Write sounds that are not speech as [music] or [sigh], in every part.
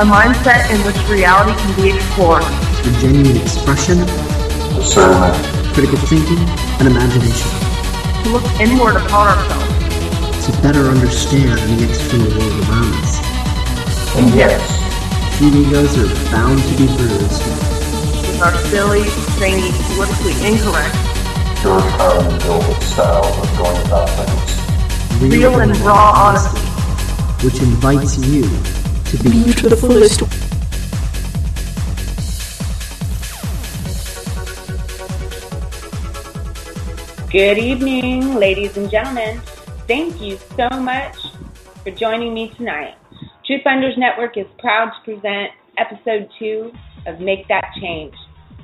A mindset in which reality can be explored. It's a genuine expression, Discernment. Uh, critical thinking, and imagination. To look inward upon ourselves. To better understand the external world around us. And yes, Few egos are bound to be bruised. With our silly, zany, politically incorrect, George Carlin and Bill Hicks style of going about things. real and raw honesty. which invites you to be to the fullest. Good evening, ladies and gentlemen. Thank you so much for joining me tonight. Truth Finders Network is proud to present episode two of Make That Change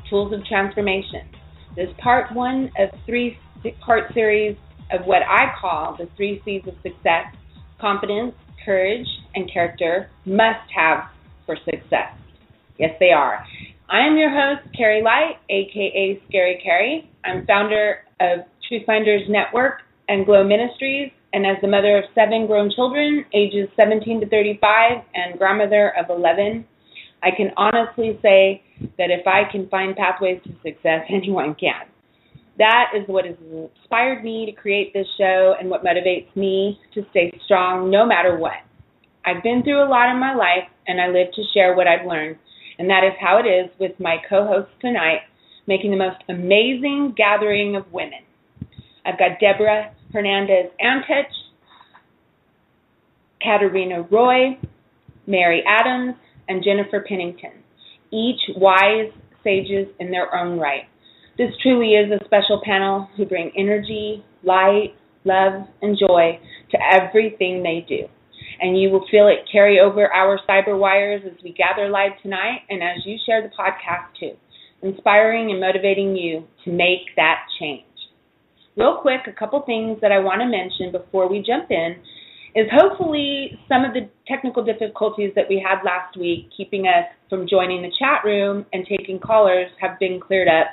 Tools of Transformation. This is part one of three part series of what I call the three C's of success confidence, courage, and character must have for success. Yes, they are. I am your host, Kari Light, aka Scary Kari. I'm founder of Truth Finders Network and Glow Ministries, and as the mother of seven grown children, ages 17 to 35, and grandmother of 11, I can honestly say that if I can find pathways to success, [laughs] anyone can. That is what has inspired me to create this show and what motivates me to stay strong no matter what. I've been through a lot in my life, and I live to share what I've learned. And that is how it is with my co hosts tonight, making the most amazing gathering of women. I've got Deborah Hernandez Antich, Katerina Roy, Mary Adams, and Jennifer Pennington, each wise sages in their own right. This truly is a special panel who bring energy, light, love, and joy to everything they do. And you will feel it carry over our cyber wires as we gather live tonight and as you share the podcast too, inspiring and motivating you to make that change. Real quick, a couple things that I want to mention before we jump in is hopefully some of the technical difficulties that we had last week keeping us from joining the chat room and taking callers have been cleared up.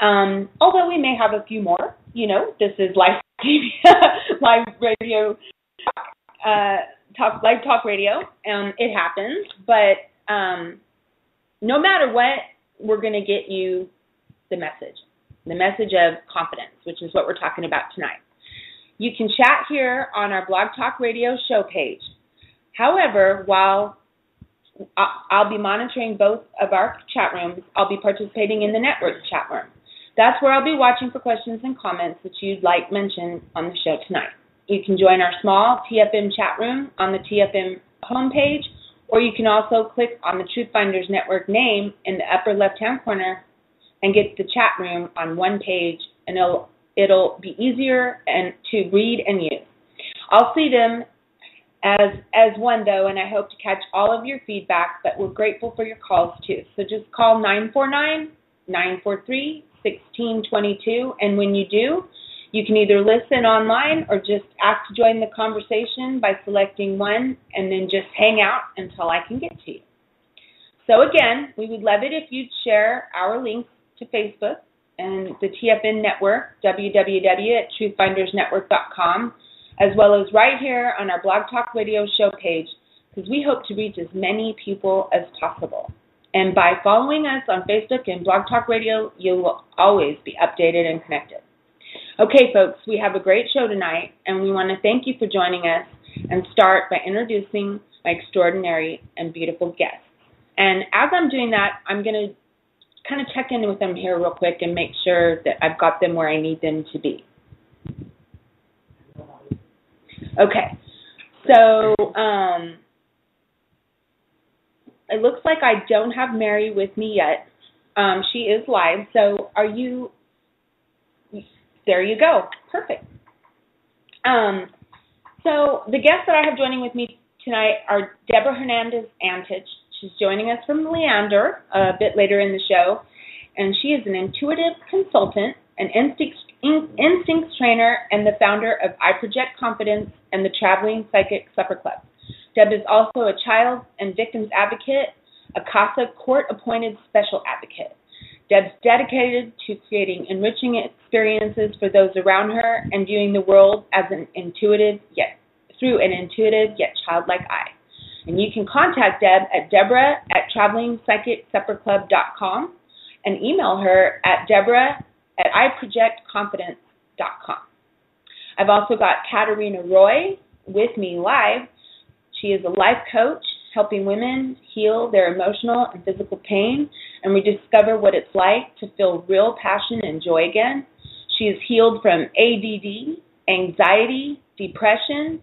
Um, although we may have a few more, you know, this is live live [laughs] radio, uh, talk, live talk radio. Um, it happens, but um, no matter what, we're going to get you the message, the message of confidence, which is what we're talking about tonight. You can chat here on our Blog Talk Radio show page. However, while I'll be monitoring both of our chat rooms, I'll be participating in the network chat room. That's where I'll be watching for questions and comments that you'd like mentioned on the show tonight. You can join our small TFN chat room on the TFN homepage, or you can also click on the Truth Finders Network name in the upper left-hand corner and get the chat room on one page, and it'll it'll be easier and to read and use. I'll see them as as one though, and I hope to catch all of your feedback. But we're grateful for your calls too. So just call 949 943 1622, and when you do, you can either listen online or just ask to join the conversation by selecting one and then just hang out until I can get to you. So again, we would love it if you'd share our links to Facebook and the TFN network, www.truthfindersnetwork.com, as well as right here on our Blog Talk Radio show page, because we hope to reach as many people as possible. And by following us on Facebook and Blog Talk Radio, you will always be updated and connected. Okay, folks, we have a great show tonight, and we want to thank you for joining us and start by introducing my extraordinary and beautiful guests. And as I'm doing that, I'm going to kind of check in with them here real quick and make sure that I've got them where I need them to be. Okay, so um, it looks like I don't have Mary with me yet. Um, she is live, so are you? There you go. Perfect. Um, so the guests that I have joining with me tonight are Deborah Hernandez Antich. She's joining us from Leander a bit later in the show, and she is an intuitive consultant, an instinct, instincts trainer, and the founder of I Project Confidence and the Traveling Psychic Supper Club. Deb is also a child and victims advocate, a CASA court appointed special advocate. Deb's dedicated to creating enriching experiences for those around her and viewing the world as an intuitive yet through an intuitive yet childlike eye. And you can contact Deb at Deborah at travelingpsychicsupperclub.com and email her at Deborah at iprojectconfidence.com. I've also got Katerina Roy with me live. She is a life coach helping women heal their emotional and physical pain and rediscover what it's like to feel real passion and joy again. She is healed from ADD, anxiety, depression,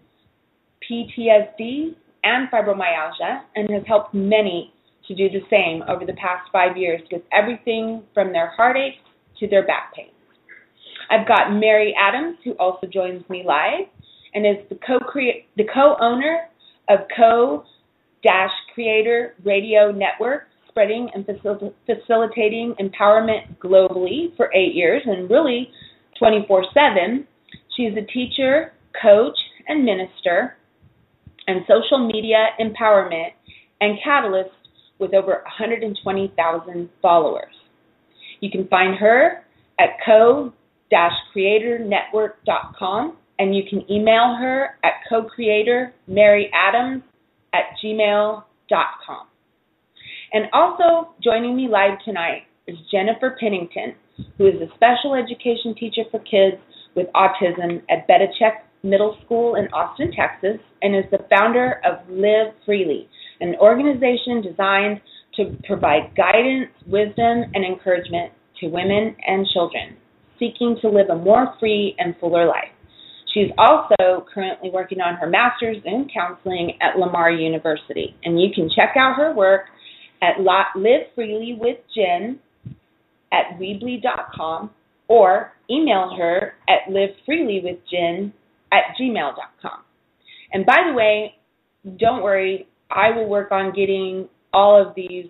PTSD, and fibromyalgia, and has helped many to do the same over the past five years with everything from their heartaches to their back pain. I've got Mary Adams, who also joins me live and is the co the co-owner of Co Creator Radio Network, spreading and facil- facilitating empowerment globally for eight years and really 24 7. She's a teacher, coach, and minister, and social media empowerment and catalyst with over 120,000 followers. You can find her at co-creatornetwork.com and you can email her at co-creatormaryadams at gmail.com. And also joining me live tonight is Jennifer Pennington, who is a special education teacher for kids with autism at Bedichek Middle School in Austin, Texas, and is the founder of Live Freely, an organization designed to provide guidance, wisdom, and encouragement to women and children seeking to live a more free and fuller life. She's also currently working on her master's in counseling at Lamar University, and you can check out her work at Live Freely with Jen at Weebly.com or email her at livefreelywithjen at gmail.com. And by the way, don't worry, I will work on getting all of these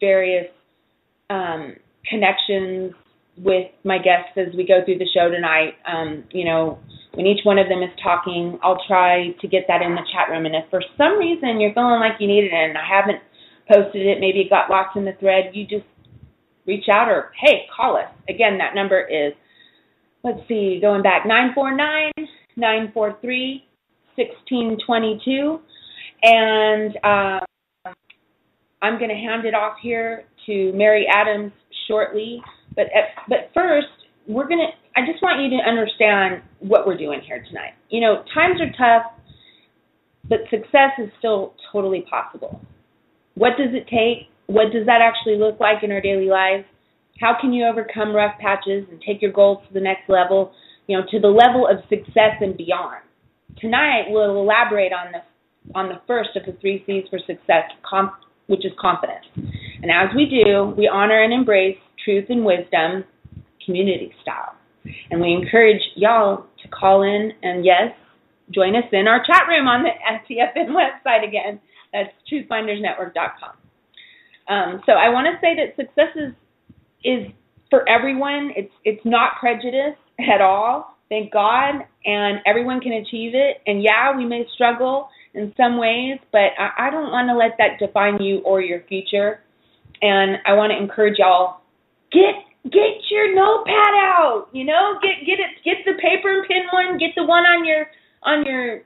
various um, connections with my guests as we go through the show tonight. Um, you know, when each one of them is talking, I'll try to get that in the chat room. And if for some reason you're feeling like you need it and I haven't posted it, maybe it got lost in the thread, you just reach out or hey, call us. Again, that number is let's see, going back nine four nine nine four three sixteen twenty two, and uh, I'm going to hand it off here to Mary Adams shortly. But at, but first, we're gonna. I just want you to understand what we're doing here tonight. You know, times are tough, but success is still totally possible. What does it take? What does that actually look like in our daily lives? How can you overcome rough patches and take your goals to the next level? You know, to the level of success and beyond. Tonight we'll elaborate on the on the first of the three C's for success, which is confidence. And as we do, we honor and embrace truth and wisdom, community style. And we encourage y'all to call in and, yes, join us in our chat room on the STFN website again. That's truthfindersnetwork.com. Um, so I want to say that success is, is for everyone. It's it's not prejudice at all. Thank God, and everyone can achieve it. And yeah, we may struggle in some ways, but I, I don't want to let that define you or your future. And I want to encourage y'all get get your notepad out. You know, get get it get the paper and pen one, get the one on your on your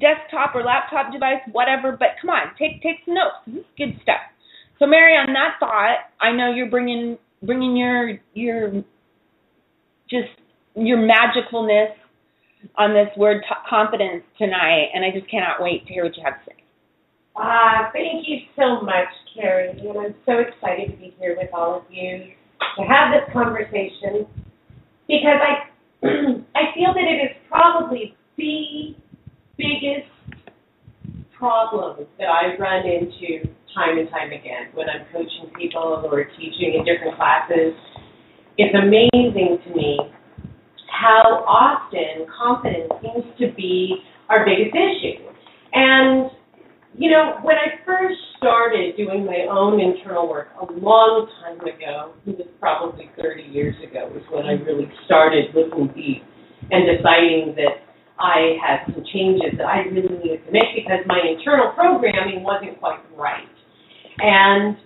desktop or laptop device, whatever. But come on, take take some notes. This is good stuff. So Mary, on that thought, I know you're bringing bringing your your just your magicalness on this word t- confidence tonight, and I just cannot wait to hear what you have to say. Uh, thank you so much, Kari. And I'm so excited to be here with all of you to have this conversation because I [clears throat] I feel that it is probably the biggest problem that I run into time and time again when I'm coaching people or teaching in different classes. It's amazing to me how often confidence seems to be our biggest issue. And you know, when I first started doing my own internal work a long time ago, it was probably 30 years ago, was when I really started looking deep and deciding that I had some changes that I really needed to make because my internal programming wasn't quite right. And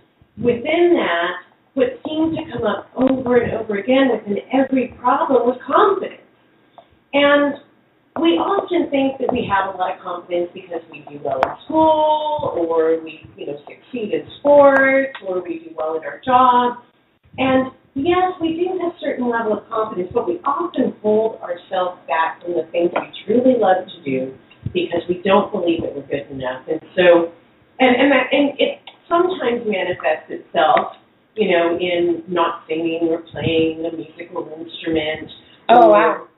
within that, what seemed to come up over and over again within every problem was confidence. And we often think that we have a lot of confidence because we do well in school or we, you know, succeed in sports or we do well at our job. And yes, we do have a certain level of confidence, but we often hold ourselves back from the things we truly love to do because we don't believe that we're good enough. And so, and and that, and it sometimes manifests itself, you know, in not singing or playing a musical instrument. Oh, or wow.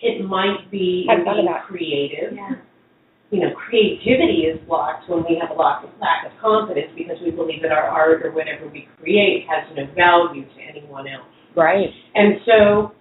It might be I've thought being that. creative. Yeah. You know, creativity is blocked when we have a lack of, lack of confidence because we believe that our art or whatever we create has no value to anyone else. Right. And so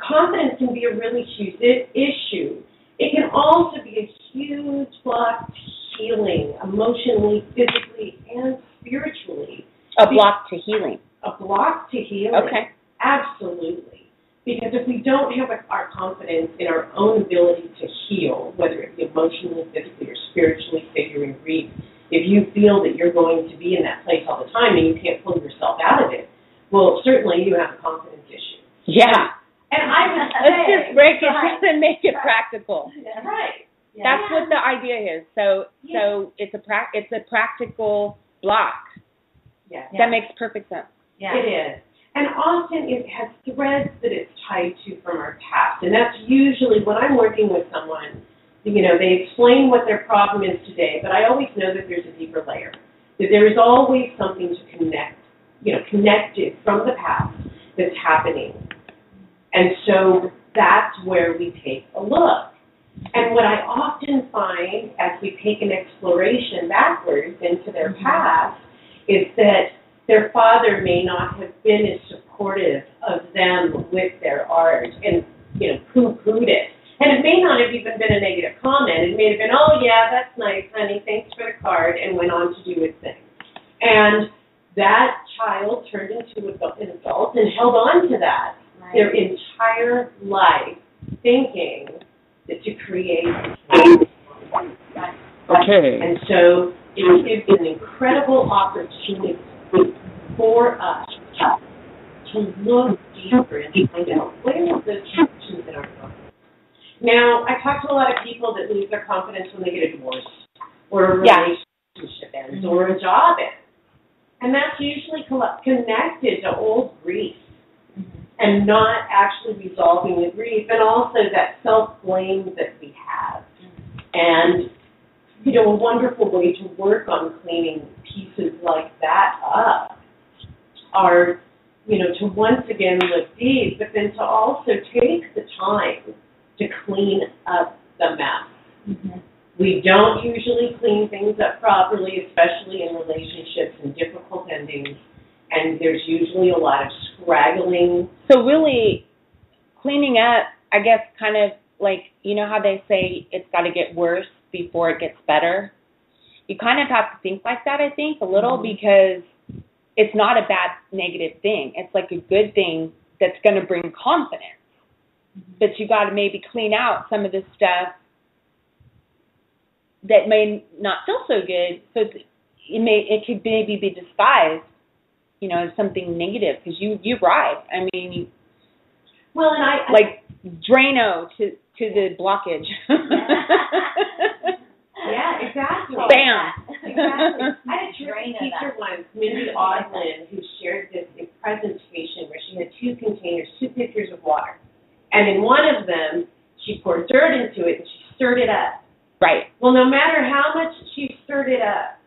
confidence can be a really huge i- issue. It can also be a huge block to healing, emotionally, physically, and spiritually. A block to healing. A block to healing. Okay. Absolutely. Because if we don't have our confidence in our own ability to heal, whether it be emotionally, physically, or spiritually, figuring grief, if you feel that you're going to be in that place all the time and you can't pull yourself out of it, well, certainly you have a confidence issue. Yeah. And I would say, Let's just break it down [laughs] and make it Right. practical. right. That's what the idea is. So Yeah. so it's a prac it's a practical block. Yes. That makes perfect sense. Yeah. It is. And often it has threads that it's tied to from our past. And that's usually when I'm working with someone, you know, they explain what their problem is today, but I always know that there's a deeper layer. That there is always something to connect, you know, connected from the past that's happening. And so that's where we take a look. And what I often find as we take an exploration backwards into their mm-hmm. past is that their father may not have been as supportive of them with their art and, you know, poo-pooed it. And it may not have even been a negative comment. It may have been, oh, yeah, that's nice, honey, thanks for the card, and went on to do its thing. And that child turned into an adult and held on to that their entire life, thinking that to create Okay. and so it gives an incredible opportunity for us to look deeper and find out where are those connections in our life. Now, I talk to a lot of people that lose their confidence when they get a divorce, or a Yeah. relationship ends, or a job ends. And that's usually connected to old grief and not actually resolving the grief, and also that self-blame that we have. And, you know, a wonderful way to work on cleaning pieces like that up are, you know, to once again look deep, but then to also take the time to clean up the mess. Mm-hmm. We don't usually clean things up properly, especially in relationships and difficult endings. And there's usually a lot of scraggling. So really cleaning up, I guess kind of like you know how they say it's got to get worse before it gets better. You kind of have to think like that, I think, a little mm-hmm. because it's not a bad negative thing. It's like a good thing that's going to bring confidence. Mm-hmm. But you got to maybe clean out some of the stuff that may not feel so good. So it may it could maybe be disguised, you know, as something negative because you you're right. I mean, you, Well, and I, I like Drano to to the blockage. [laughs] yeah, exactly. Bam. Exactly. I had a terrific Drano teacher that. once, Mindy Osland, who shared this presentation where she had two containers, two pitchers of water. And in one of them, she poured dirt into it and she stirred it up. Right. Well, no matter how much she stirred it up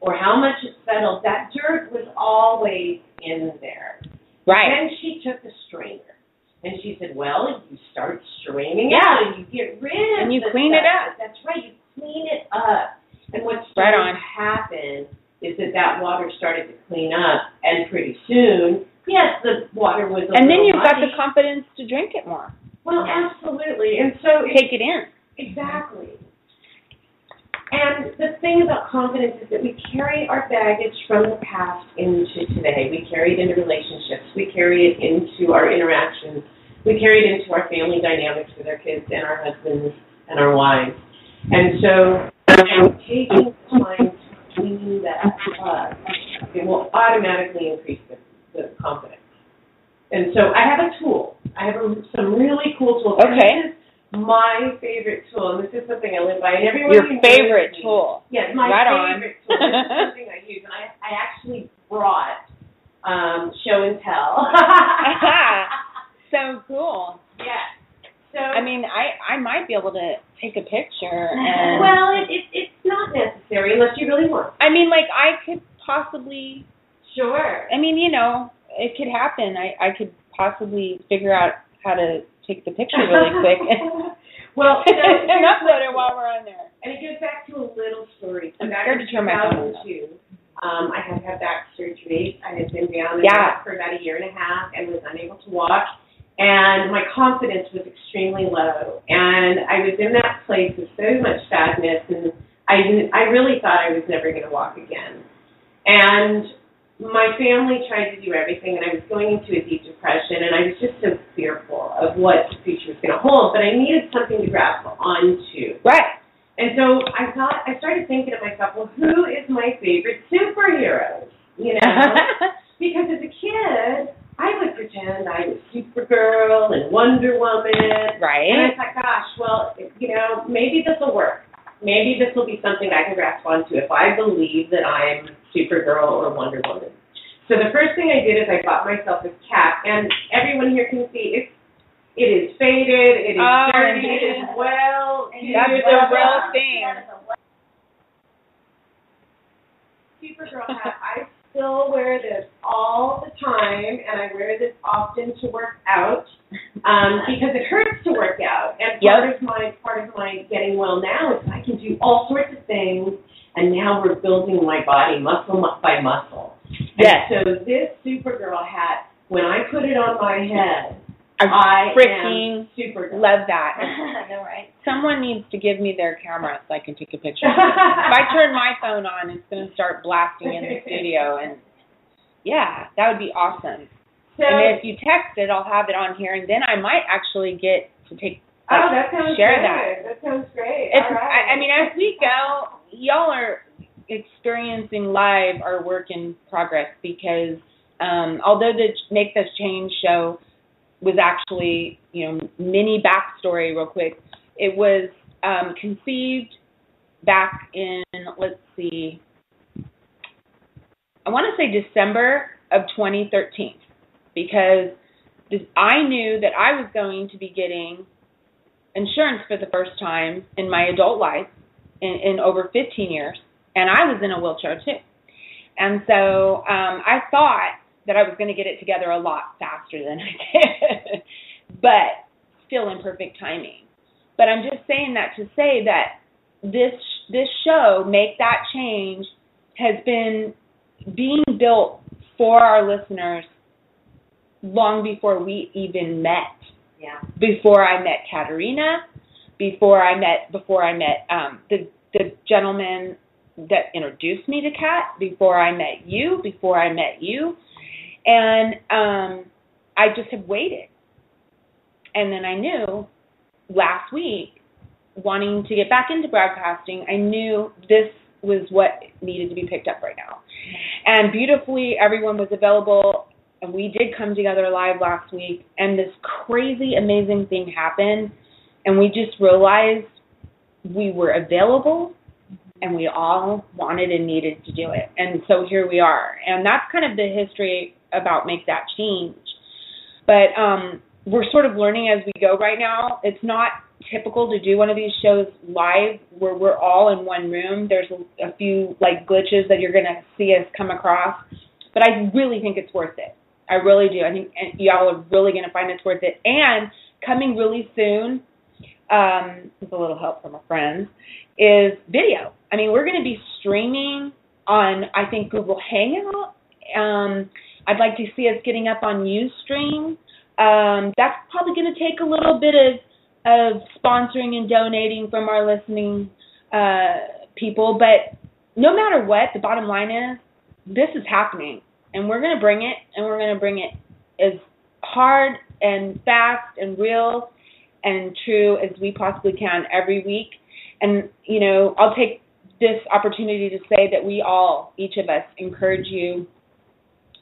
or how much it settled, that dirt was always in there. Right. Then she took a strainer and she said, "Well, you start straining Yeah. out and you get rid of And you the clean it up. That's right. You clean it up. And what Right started on. to happen is that that water started to clean up, and pretty soon, yes, the water was. A And then you've got the confidence to drink it more. Well, absolutely. And so it, Take it in. Exactly. And the thing about confidence is that we carry our baggage from the past into today. We carry it into relationships. We carry it into our interactions. We carry it into our family dynamics with our kids and our husbands and our wives. And so, taking time to clean that up, it will automatically increase the, the confidence. And so, I have a tool. I have a, some really cool tools. Okay. This is my favorite tool, and this is something I live by. And everyone Your favorite tool. Yes, my Right on. favorite tool. This is [laughs] something I use, and I, I actually brought um, show and tell. [laughs] [laughs] so cool. yes. So I mean, I I might be able to take a picture and. well, it, it, it's not necessary unless you really want. I mean, like I could possibly. Sure. I mean, you know, it could happen. I I could possibly figure out how to take the picture really quick [laughs] [laughs] well, know, and upload it while we're on there. And it goes back to a little story. So I'm scared to turn my phone on. 2002, um, I had had back surgery. I had been down and Yeah. for about a year and a half and was unable to walk. And my confidence was extremely low. And I was in that place of so much sadness, and I, I really thought I was never going to walk again. And my family tried to do everything, and I was going into a deep depression, and I was just so fearful of what the future was going to hold. But I needed something to grasp onto. Right. And so I thought, I started thinking to myself, well, who is my favorite superhero? You know, [laughs] because as a kid, I would pretend I was Supergirl and Wonder Woman. Right. And I thought, gosh, well, you know, maybe this will work. Maybe this will be something I can grasp onto if I believe that I'm Supergirl or Wonder Woman. So the first thing I did is I bought myself a cap, and everyone here can see it's it is faded, it is Oh, dirty, it is well. That's used the real thing. Supergirl hat. I still wear this all the time, and I wear this often to work out um, [laughs] because it hurts to work out. And part of my part of my getting well now is I can do all sorts of things, and now we're building my body muscle by muscle. Yes. And so this Supergirl hat, when I put it on my head, I I freaking am Supergirl. love that. [laughs] I know, right? Someone needs to give me their camera so I can take a picture. [laughs] if I turn my phone on, it's going to start blasting in the [laughs] studio, and yeah, that would be awesome. So, and if you text it, I'll have it on here, and then I might actually get to take. oh, that sounds share good. that. That sounds great. It's, all right. I, I mean, as we go, y'all are experiencing live our work in progress because um, although the Make This Change show was actually, you know, mini backstory real quick, it was um, conceived back in, let's see, I want to say December of 2013 because this, I knew that I was going to be getting insurance for the first time in my adult life in, in over 15 years, and I was in a wheelchair too. And so um, I thought that I was going to get it together a lot faster than [laughs] I did, but still in perfect timing. But I'm just saying that to say that this this show, Make That Change, has been being built for our listeners long before we even met yeah. before I met Katerina, before I met before I met um, the the gentleman that introduced me to Kat, before I met you, before I met you, and um, I just have waited. And then I knew last week, wanting to get back into broadcasting, I knew this was what needed to be picked up right now. And beautifully, everyone was available. And we did come together live last week. And this crazy amazing thing happened. And we just realized we were available. And we all wanted and needed to do it. And so here we are. And that's kind of the history about make that change but um we're sort of learning as we go right now it's not typical to do one of these shows live where we're all in one room there's a, few like glitches that you're going to see us come across but i really think it's worth it I really do. I think y'all are really going to find it's worth it. And coming really soon, um, with a little help from a friend, is video. I mean, we're going to be streaming on, I think, Google Hangout. Um, I'd like to see us getting up on UStream. Um, that's probably going to take a little bit of of sponsoring and donating from our listening uh, people. But no matter what, the bottom line is this is happening, and we're going to bring it, and we're going to bring it as hard and fast and real and true as we possibly can every week. And you know, I'll take this opportunity to say that we all, each of us, encourage you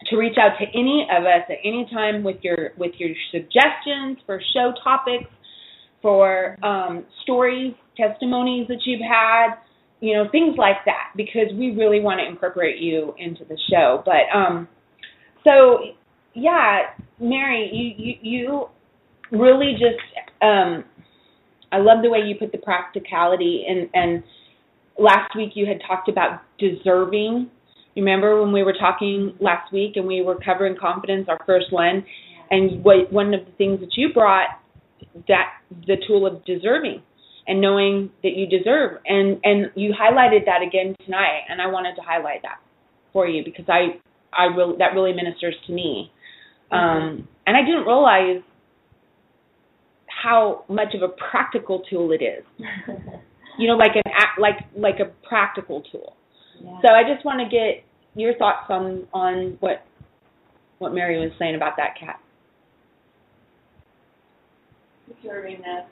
to reach out to any of us at any time with your with your suggestions for show topics, for um, stories, testimonies that you've had, you know, things like that, because we really want to incorporate you into the show. But um, so yeah, Mary, you you you really just um, I love the way you put the practicality and and last week you had talked about deserving. Remember when we were talking last week and we were covering confidence, our first one, and what one of the things that you brought that the tool of deserving and knowing that you deserve and and you highlighted that again tonight and I wanted to highlight that for you because I I really that really ministers to me. Um mm-hmm. and I didn't realize how much of a practical tool it is. [laughs] you know, like an like like a practical tool. Yeah. So I just want to get your thoughts on on what what Mary was saying about that Kat. Deservingness.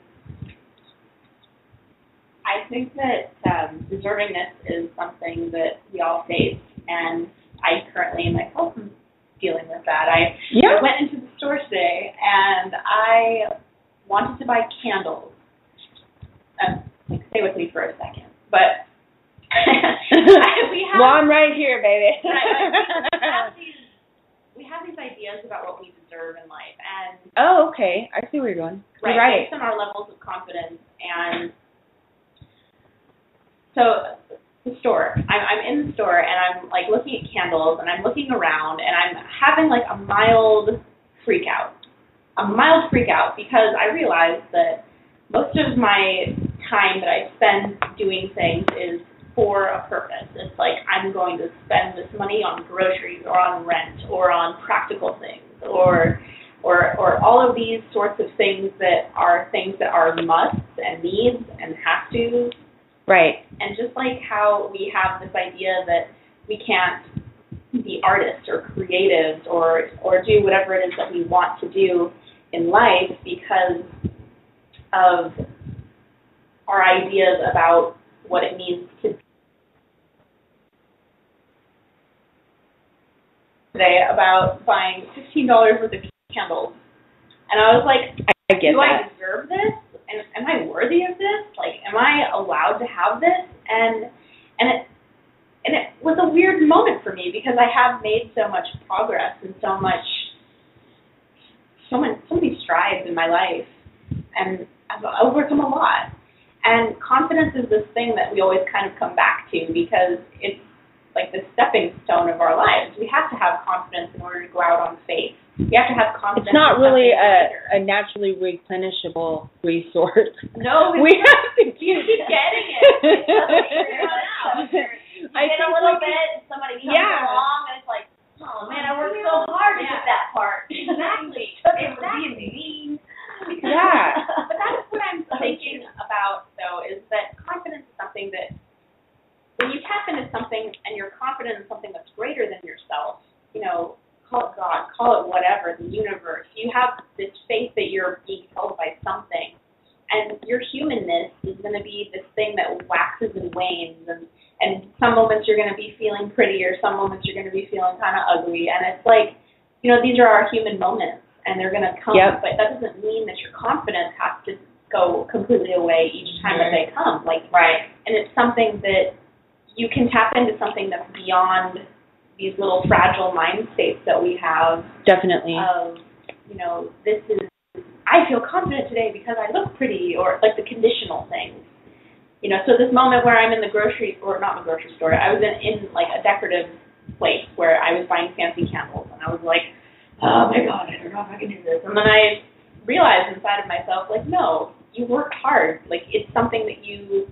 I think that um, deservingness is something that we all face, and I currently am myself am dealing with that. I, yeah. I went into the store today, and I wanted to buy candles. Um, stay with me for a second. But we [laughs] have, well, I'm right here, baby. right, we, have [laughs] these, we have these ideas about what we deserve in life, and oh, okay, I see where you're going. Right, right. based on our levels of confidence, and so the store. I'm, I'm in the store and I'm like looking at candles and I'm looking around and I'm having like a mild freak out, a mild freak out because I realized that most of my time that I spend doing things is for a purpose. It's like I'm going to spend this money on groceries or on rent or on practical things or or or all of these sorts of things that are things that are musts and needs and have to. Right. And just like how we have this idea that we can't be artists or creatives or or do whatever it is that we want to do in life because of our ideas about what it means to today about buying fifteen dollars worth of candles, and I was like, I get do that. I deserve this? And am I worthy of this? Like, am I allowed to have this? And and it and it was a weird moment for me because I have made so much progress and so much so many so many strides in my life, and I've overcome a lot. And confidence is this thing that we always kind of come back to because it's like the stepping stone of our lives. We have to have confidence in order to go out on faith. We have to have confidence. It's not really a, a naturally replenishable resource. No, [laughs] we have to keep, keep getting it. [laughs] [laughs] I get a little like, bit, somebody comes yeah. along, and it's like, oh man, I oh, worked so hard to get that part. Exactly. exactly. Yeah. but that's what I'm thinking about, though, is that confidence is something that when you tap into something and you're confident in something that's greater than yourself, you know, call it God, call it whatever, the universe, you have this faith that you're being held by something. And your humanness is going to be this thing that waxes and wanes. And, and some moments you're going to be feeling pretty, or some moments you're going to be feeling kind of ugly. And it's like, you know, these are our human moments and they're going to come. Yep. But that doesn't mean that your confidence has to go completely away each time mm-hmm. that they come. Like right, and it's something that you can tap into something that's beyond these little fragile mind states that we have. Definitely. Of you know, this is I feel confident today because I look pretty, or like the conditional things. You know, so this moment where I'm in the grocery or not in the grocery store, I was in, in like a decorative place where I was buying fancy candles, and I was like oh my god, I don't know if I can do this. And then I realized inside of myself, like, no, you worked hard. Like it's something that you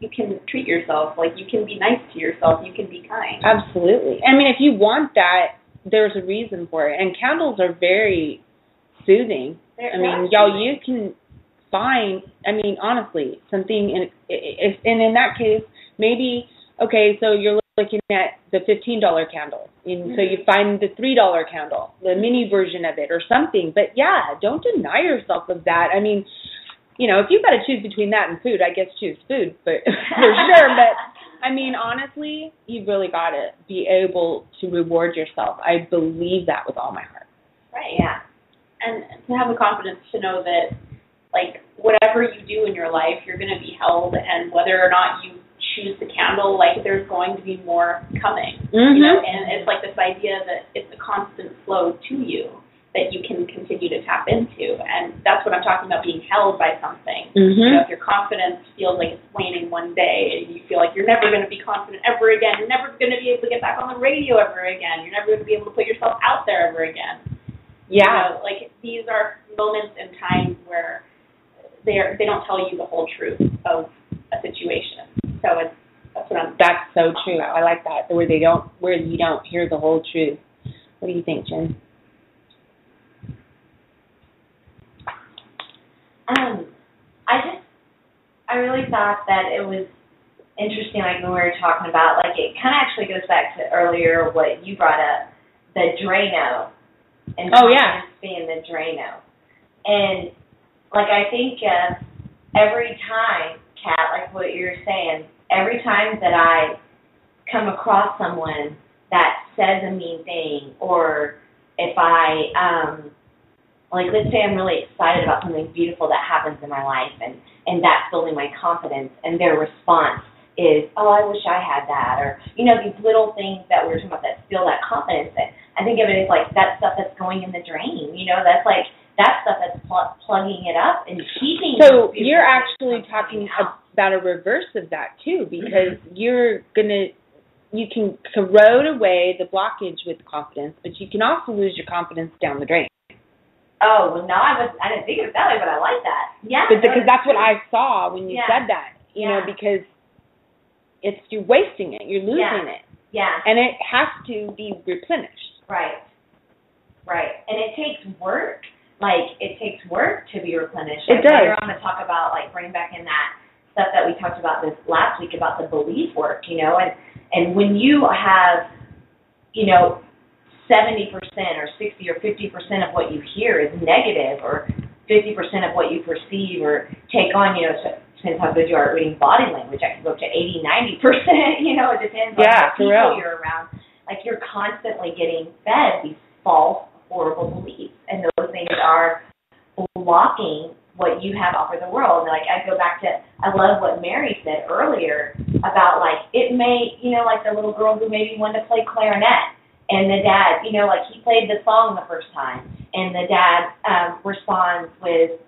you can treat yourself. Like you can be nice to yourself. You can be kind. Absolutely. I mean, if you want that, there's a reason for it. And candles are very soothing. They're, I mean, y'all, you can find. I mean, honestly, something in, and in that case, maybe okay, so you're looking at the fifteen dollar candle, and so mm-hmm. you find the three dollar candle, the mini version of it, or something. But yeah, don't deny yourself of that. I mean, you know, if you've got to choose between that and food, I guess choose food, but [laughs] for sure. But [laughs] I mean, honestly, you've really got to be able to reward yourself. I believe that with all my heart. Right. Yeah. And to have the confidence to know that, like, whatever you do in your life, you're going to be held, and whether or not you choose the candle, like, there's going to be more coming. Mm-hmm. You know, and it's like this idea that it's a constant flow to you that you can continue to tap into, and that's what I'm talking about being held by something. Mm-hmm. know, if your confidence feels like it's waning one day, and you feel like you're never going to be confident ever again, you're never going to be able to get back on the radio ever again, you're never going to be able to put yourself out there ever again. You Yeah. know, like these are moments in time where they are they don't tell you the whole truth of a situation. So it's that's what I'm. That's so true. I like that. Where they don't, where you don't hear the whole truth. What do you think, Jen? Um, I just, I really thought that it was interesting, like when we were talking about, like it kind of actually goes back to earlier what you brought up, the Drano, and Oh, yeah. being the Drano, and like I think uh, every time, Kat, like what you're saying, every time that I come across someone that says a mean thing, or if I um like let's say I'm really excited about something beautiful that happens in my life and and that's building my confidence and their response is, Oh, I wish I had that or you know, these little things that we were talking about that build that confidence and I think of it as like that stuff that's going in the drain, you know, that's like that stuff that's pl- plugging it up and keeping So you're actually talking out. about a reverse of that too, mm-hmm. because you're gonna, you can corrode away the blockage with confidence, but you can also lose your confidence down the drain. Oh, well no, I was I didn't think of it that way, but I like that. Yeah. But because that's what. I saw when you Yeah. said that, you know, because it's you're wasting it, you're losing it, Yeah. and it has to be replenished. Right. Right. And it takes work. Like it takes work to be replenished. It Like, does. Later on to talk about like bring back in that stuff that we talked about this last week about the belief work, you know, and and when you have, you know, seventy percent or sixty or fifty percent of what you hear is negative or fifty percent of what you perceive or take on, you know, so depends how good you are at reading body language. I can go up to eighty, ninety percent, [laughs] you know, it depends on Yeah, the people real. you're around. Like you're constantly getting fed these false, horrible beliefs, and those things are blocking what you have offer the world. And like I go back to, I love what Mary said earlier about like it may, you know, like the little girl who maybe wanted to play clarinet, and the dad, you know, like he played the song the first time, and the dad um, responds with.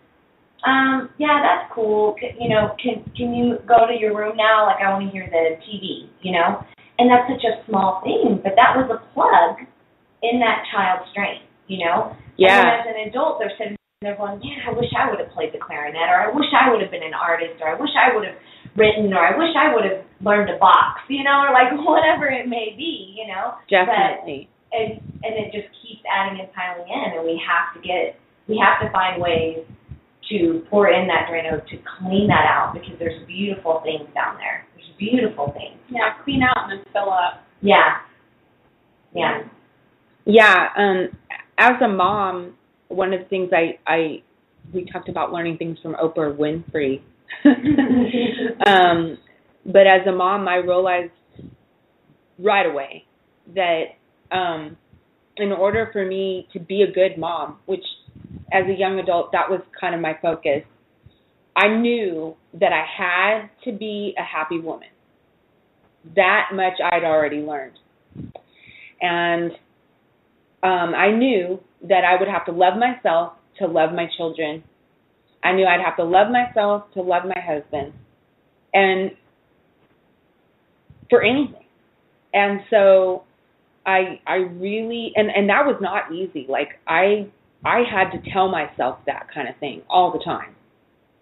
Um, yeah, that's cool. C- You know, can can you go to your room now? Like I want to hear the TV, you know? And that's such a small thing, but that was a plug in that child's strength, you know? And Yeah. then as an adult, they're sitting there going, man, I wish I would have played the clarinet, or I wish I would have been an artist, or I wish I would have written, or I wish I would have learned to box, you know, or like [laughs] whatever it may be, you know? Definitely. and and it just keeps adding and piling in and we have to get we have to find ways to pour in that Drano to clean that out because there's beautiful things down there. There's beautiful things. Yeah, clean out and then fill up. Yeah. Yeah. Yeah, um as a mom, one of the things I I we talked about learning things from Oprah Winfrey. [laughs] um but as a mom, I realized right away that um in order for me to be a good mom, which as a young adult that was kind of my focus, I knew that I had to be a happy woman. That much I'd already learned. And um, I knew that I would have to love myself to love my children. I knew I'd have to love myself to love my husband, and for anything. And so, I I really and and that was not easy. Like I I had to tell myself that kind of thing all the time.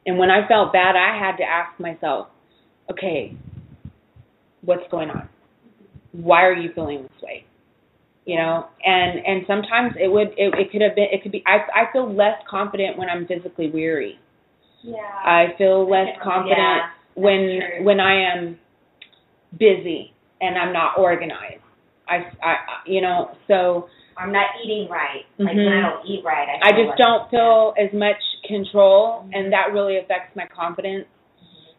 And when I felt bad, I had to ask myself, okay, what's going on? Why are you feeling this way? You know and and sometimes it would it, it could have been it could be i i feel less confident when i'm physically weary Yeah. i feel less confident Yeah, when true. when i am busy and I'm not organized. I, I, you know, so I'm not eating right. Like when I don't eat right, I, I just like- don't feel as much control, Mhm. and that really affects my confidence.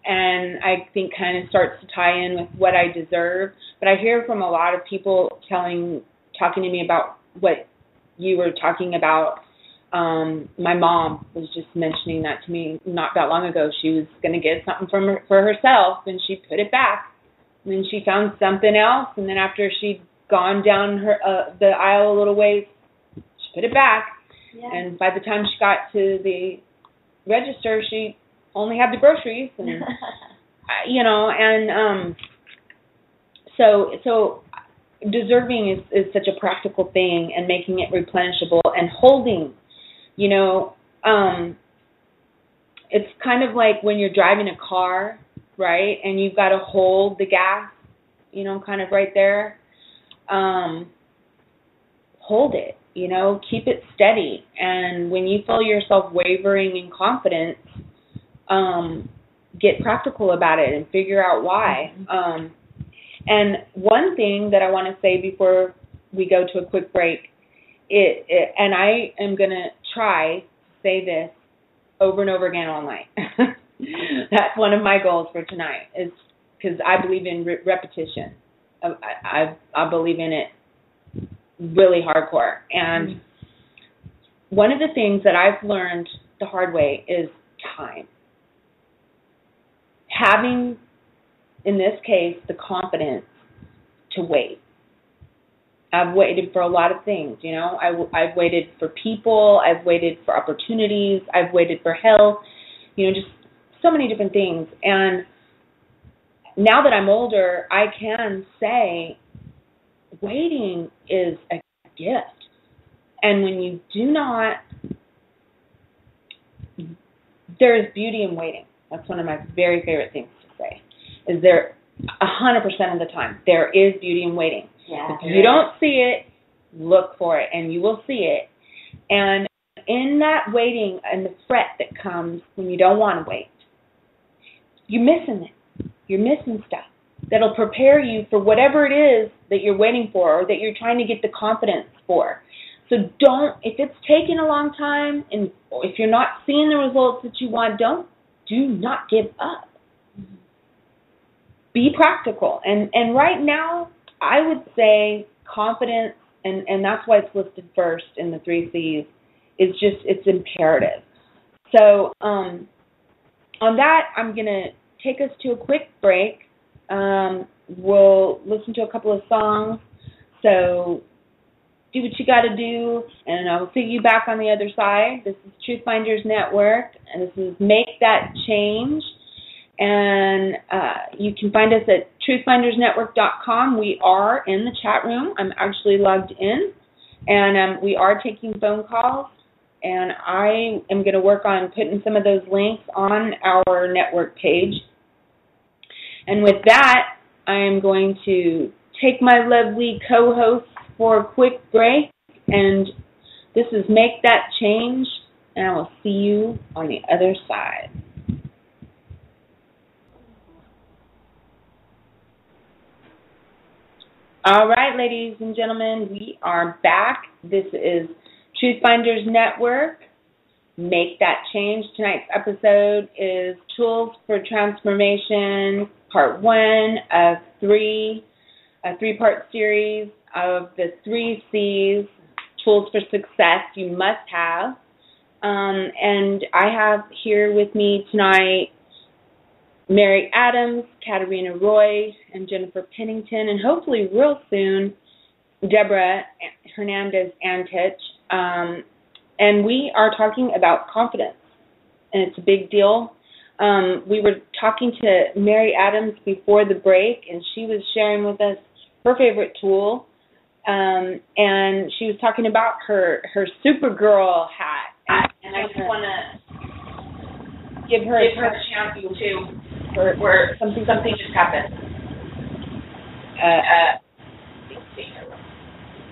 And I think kind of starts to tie in with what I deserve. But I hear from a lot of people telling, talking to me about what you were talking about. Um, my mom was just mentioning that to me not that long ago. She was going to get something from her, for herself, and she put it back. And then she found something else, and then after she'd gone down her uh, the aisle a little ways, she put it back. Yeah. And by the time she got to the register, she only had the groceries, and [laughs] you know, and um, so so deserving is is such a practical thing, and making it replenishable and holding, you know, um, it's kind of like when you're driving a car, right, and you've got to hold the gas, you know, kind of right there. Um, hold it you know keep it steady and when you feel yourself wavering in confidence um get practical about it and figure out why um and one thing that i want to say before we go to a quick break it, it and i am going to try to say this over and over again all night [laughs] that's one of my goals for tonight is because i believe in re- repetition I, I i believe in it really hardcore. And one of the things that I've learned the hard way is time. Having, in this case, the confidence to wait. I've waited for a lot of things, you know. I, I've waited for people, I've waited for opportunities, I've waited for health, you know, just so many different things. And now that I'm older, I can say waiting is a gift. And when you do not, there is beauty in waiting. That's one of my very favorite things to say. Is there a hundred percent of the time there is beauty in waiting. yeah. If you don't see it, look for it, and you will see it. And in that waiting and the fret that comes when you don't want to wait, you're missing it. You're missing stuff that'll prepare you for whatever it is that you're waiting for or that you're trying to get the confidence for. So don't, if it's taking a long time and if you're not seeing the results that you want, don't, do not give up. Be practical. And, and right now, I would say confidence, and, and that's why it's listed first in the three C's, is just, it's imperative. So, um, on that, I'm going to take us to a quick break. Um, we'll listen to a couple of songs. So do what you got to do, and I will see you back on the other side. This is Truth Finders Network, and this is Make That Change. And uh, you can find us at truthfindersnetwork.com. We are in the chat room. I'm actually logged in, and um, we are taking phone calls. And I am going to work on putting some of those links on our network page. And with that, I am going to take my lovely co host for a quick break. And this is Make That Change. And I will see you on the other side. All right, ladies and gentlemen, we are back. This is Truth Finders Network. Make that change. Tonight's episode is Tools for Transformation, Part One of three, a three-part series of the three C's, Tools for Success you must have. Um, and I have here with me tonight Mary Adams, Katerina Roy, and Jennifer Pennington, and hopefully real soon, Deborah Hernandez Antich. Um, and we are talking about confidence, and it's a big deal. Um, we were talking to Mary Adams before the break, and she was sharing with us her favorite tool, um, and she was talking about her her Supergirl hat. And, and I just want to give her Give a her a chance to for where something something just happened. uh, Uh,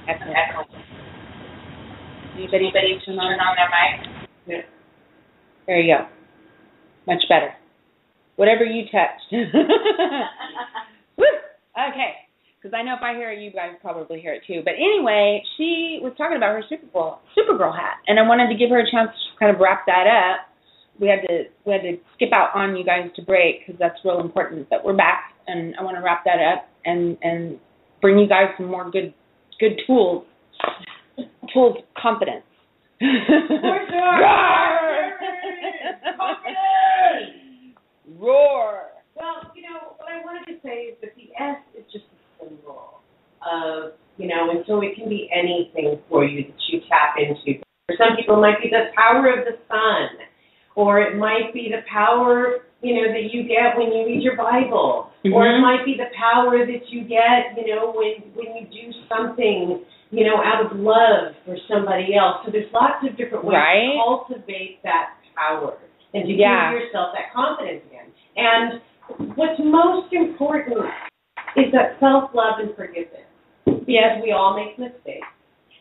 excellent. Anybody, Anybody turn on their mic? there you go. Much better. Whatever you touched. [laughs] Woo! Okay. Because I know if I hear it, you guys probably hear it too. But anyway, she was talking about her Super Supergirl Supergirl hat, and I wanted to give her a chance to kind of wrap that up. We had to we had to skip out on you guys to break because that's real important. But we're back, and I want to wrap that up and and bring you guys some more good good tools tools confidence. For sure. Roar. Well, you know, what I wanted to say is that the S is just a symbol of, you know, and so it can be anything for you that you tap into. For some people, it might be the power of the sun, or it might be the power, you know, that you get when you read your Bible, or it Mhm. might be the power that you get, you know, when when you do something, you know, out of love for somebody else. So there's lots of different ways Right. to cultivate that power and to Yeah. give yourself that confidence again. And what's most important is that self-love and forgiveness. Yes, we all make mistakes,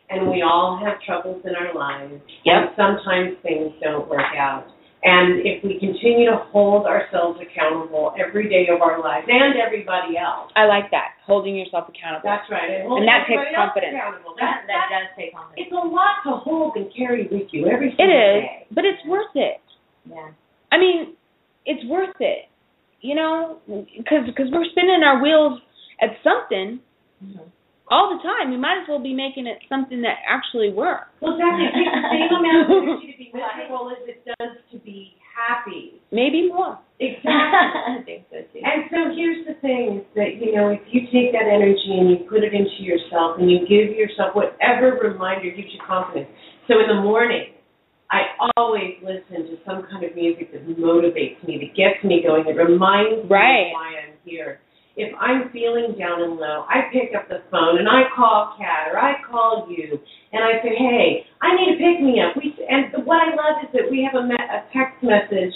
and we all have troubles in our lives. Yep. And sometimes things don't work out. And if we continue to hold ourselves accountable every day of our lives and everybody else, I like that. Holding yourself accountable. that's right. And, holding that takes confidence. That, That, that that, does take confidence. it's a lot to hold and carry with you every It single is, day. but it's worth it. Yeah. I mean, it's worth it. You know, because cause we're spinning our wheels at something Mhm. All the time. We might as well be making it something that actually works. Well, exactly. It takes the same amount of energy to be [laughs] miserable as it does to be happy. Maybe more. Exactly. [laughs] I think so too. And so here's the thing is that, you know, if you take that energy and you put it into yourself and you give yourself whatever reminder gives you confidence. So in the morning, I always listen to some kind of music that motivates me, that gets me going, that reminds Right. me why I'm here. If I'm feeling down and low, I pick up the phone and I call Kat or I call you and I say, hey, I need to pick me up. We and what I love is that we have a, me- a text message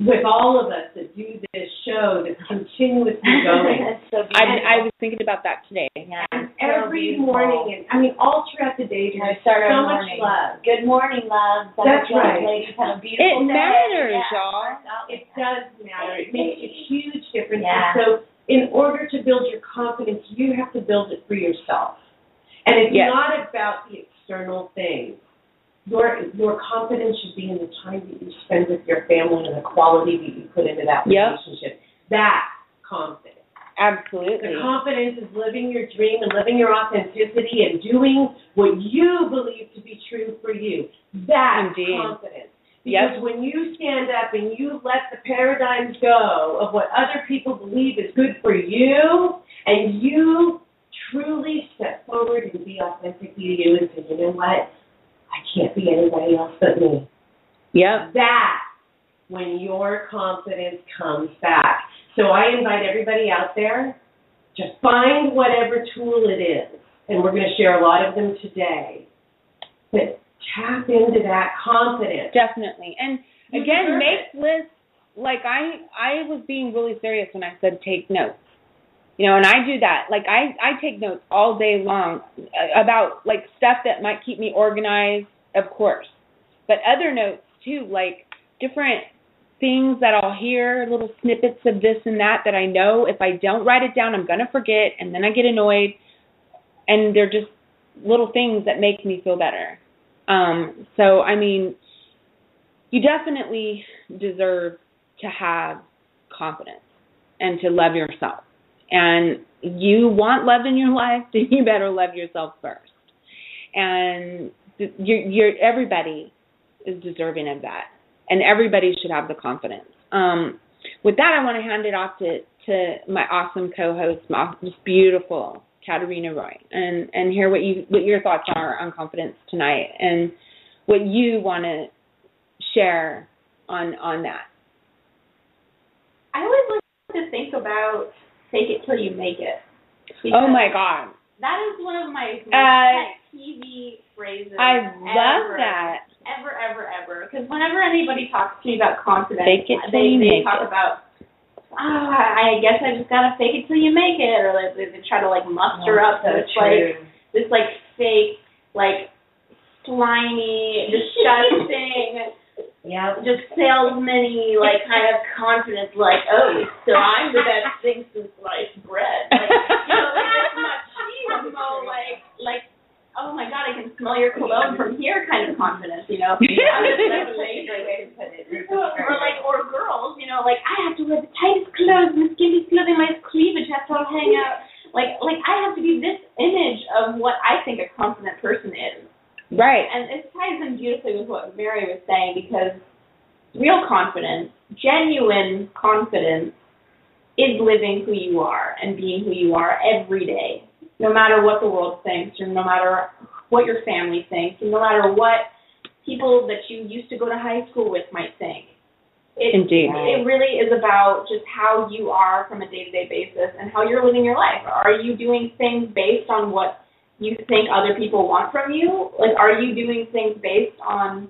with all of us that do this show that's [laughs] continuously going. So I. I was thinking about that today. yeah, And so every beautiful. morning, and I mean, all throughout the day, I there's start so our much morning. love. Good morning, love. That's right. Ladies, have a It day. matters, Yeah. y'all. It does matter. It makes a huge difference. Yeah. So, in order to build your confidence, you have to build it for yourself. And it's Yes. not about the external things. Your your confidence should be in the time that you spend with your family and the quality that you put into that Yep. relationship. That's confidence. Absolutely. The confidence is living your dream and living your authenticity and doing what you believe to be true for you. That's Indeed. confidence. Yep. Because when you stand up and you let the paradigms go of what other people believe is good for you, and you truly step forward and be authentic to you and say, you know what? I can't be anybody else but me. Yep. That's when your confidence comes back. So I invite everybody out there to find whatever tool it is, and we're going to share a lot of them today. But tap into that confidence. Definitely. And You again, make lists. Like I, I was being really serious when I said take notes. You know, and I do that. Like I, I take notes all day long uh, about like stuff that might keep me organized, of course, but other notes too, like different things that I'll hear, little snippets of this and that that I know if I don't write it down, I'm gonna forget, and then I get annoyed. And they're just little things that make me feel better. Um, so I mean, you definitely deserve to have confidence and to love yourself. And you want love in your life, [laughs] then you better love yourself first. And you're, you're everybody is deserving of that, and everybody should have the confidence. Um, with that, I want to hand it off to to my awesome co-host, my just beautiful Katerina Roy, and and hear what you what your thoughts are on confidence tonight, and what you want to share on on that. I always like to think about take it till you make it. Oh my God, That is one of my Uh, TV phrases. I love ever, that. Ever, ever, ever. Because whenever anybody talks to me about confidence, Fake it till they, they make talk it. about, ah, I guess I just gotta fake it till you make it, or like they, try to like muster up this like this like fake, like slimy, disgusting, [laughs] Yeah. just salesman-y, like kind of confidence, like, oh, so I'm the best [laughs] thing since sliced bread. [laughs] Like, you know, just much promo, like like oh my god, I can smell your cologne from here kind of confidence, you know. I'm or like or girls, you know, like I have to wear the tightest clothes and the skinniest clothing, my cleavage has to hang out. Like like I have to be this image of what I think a confident person is. Right. And it ties in beautifully with what Mary was saying because real confidence, genuine confidence, is living who you are and being who you are every day, no matter what the world thinks, or no matter what your family thinks, and no matter what people that you used to go to high school with might think. It, Indeed. It really is about just how you are from a day to day basis and how you're living your life. Are you doing things based on what you think other people want from you? Like, are you doing things based on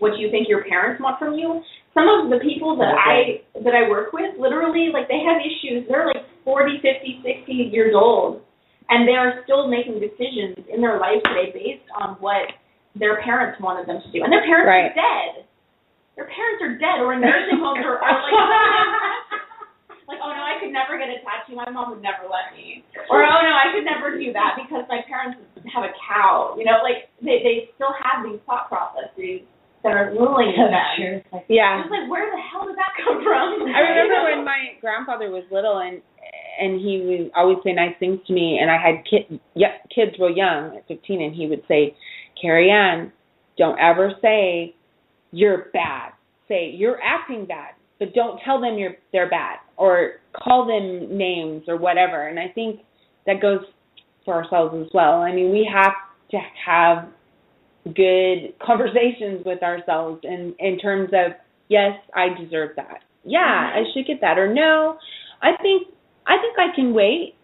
what you think your parents want from you? Some of the people that I that I work with, literally, like they have issues. They're like 40, 50, 60 years old, and they are still making decisions in their life today based on what their parents wanted them to do, and their parents Right. are dead. Their parents are dead, or in nursing homes, or, or like. [laughs] Like, oh no, I could never get a tattoo. My mom would never let me. Or oh no, I could never do that because my parents have a cow. You know, like they they still have these thought processes that are ruling them. Sure. Like, Yeah. It's like, where the hell did that come from? [laughs] I remember when my grandfather was little and and he would always say nice things to me and I had kid yeah, kids real young at 15 and he would say, "Kari Ann, don't ever say you're bad. Say you're acting bad, but don't tell them you're they're bad or call them names or whatever." And I think that goes for ourselves as well. I mean, we have to have good [laughs] conversations with ourselves in in terms of yes, I deserve that. Yeah, mm-hmm. I should get that. Or no, I think I think I can wait.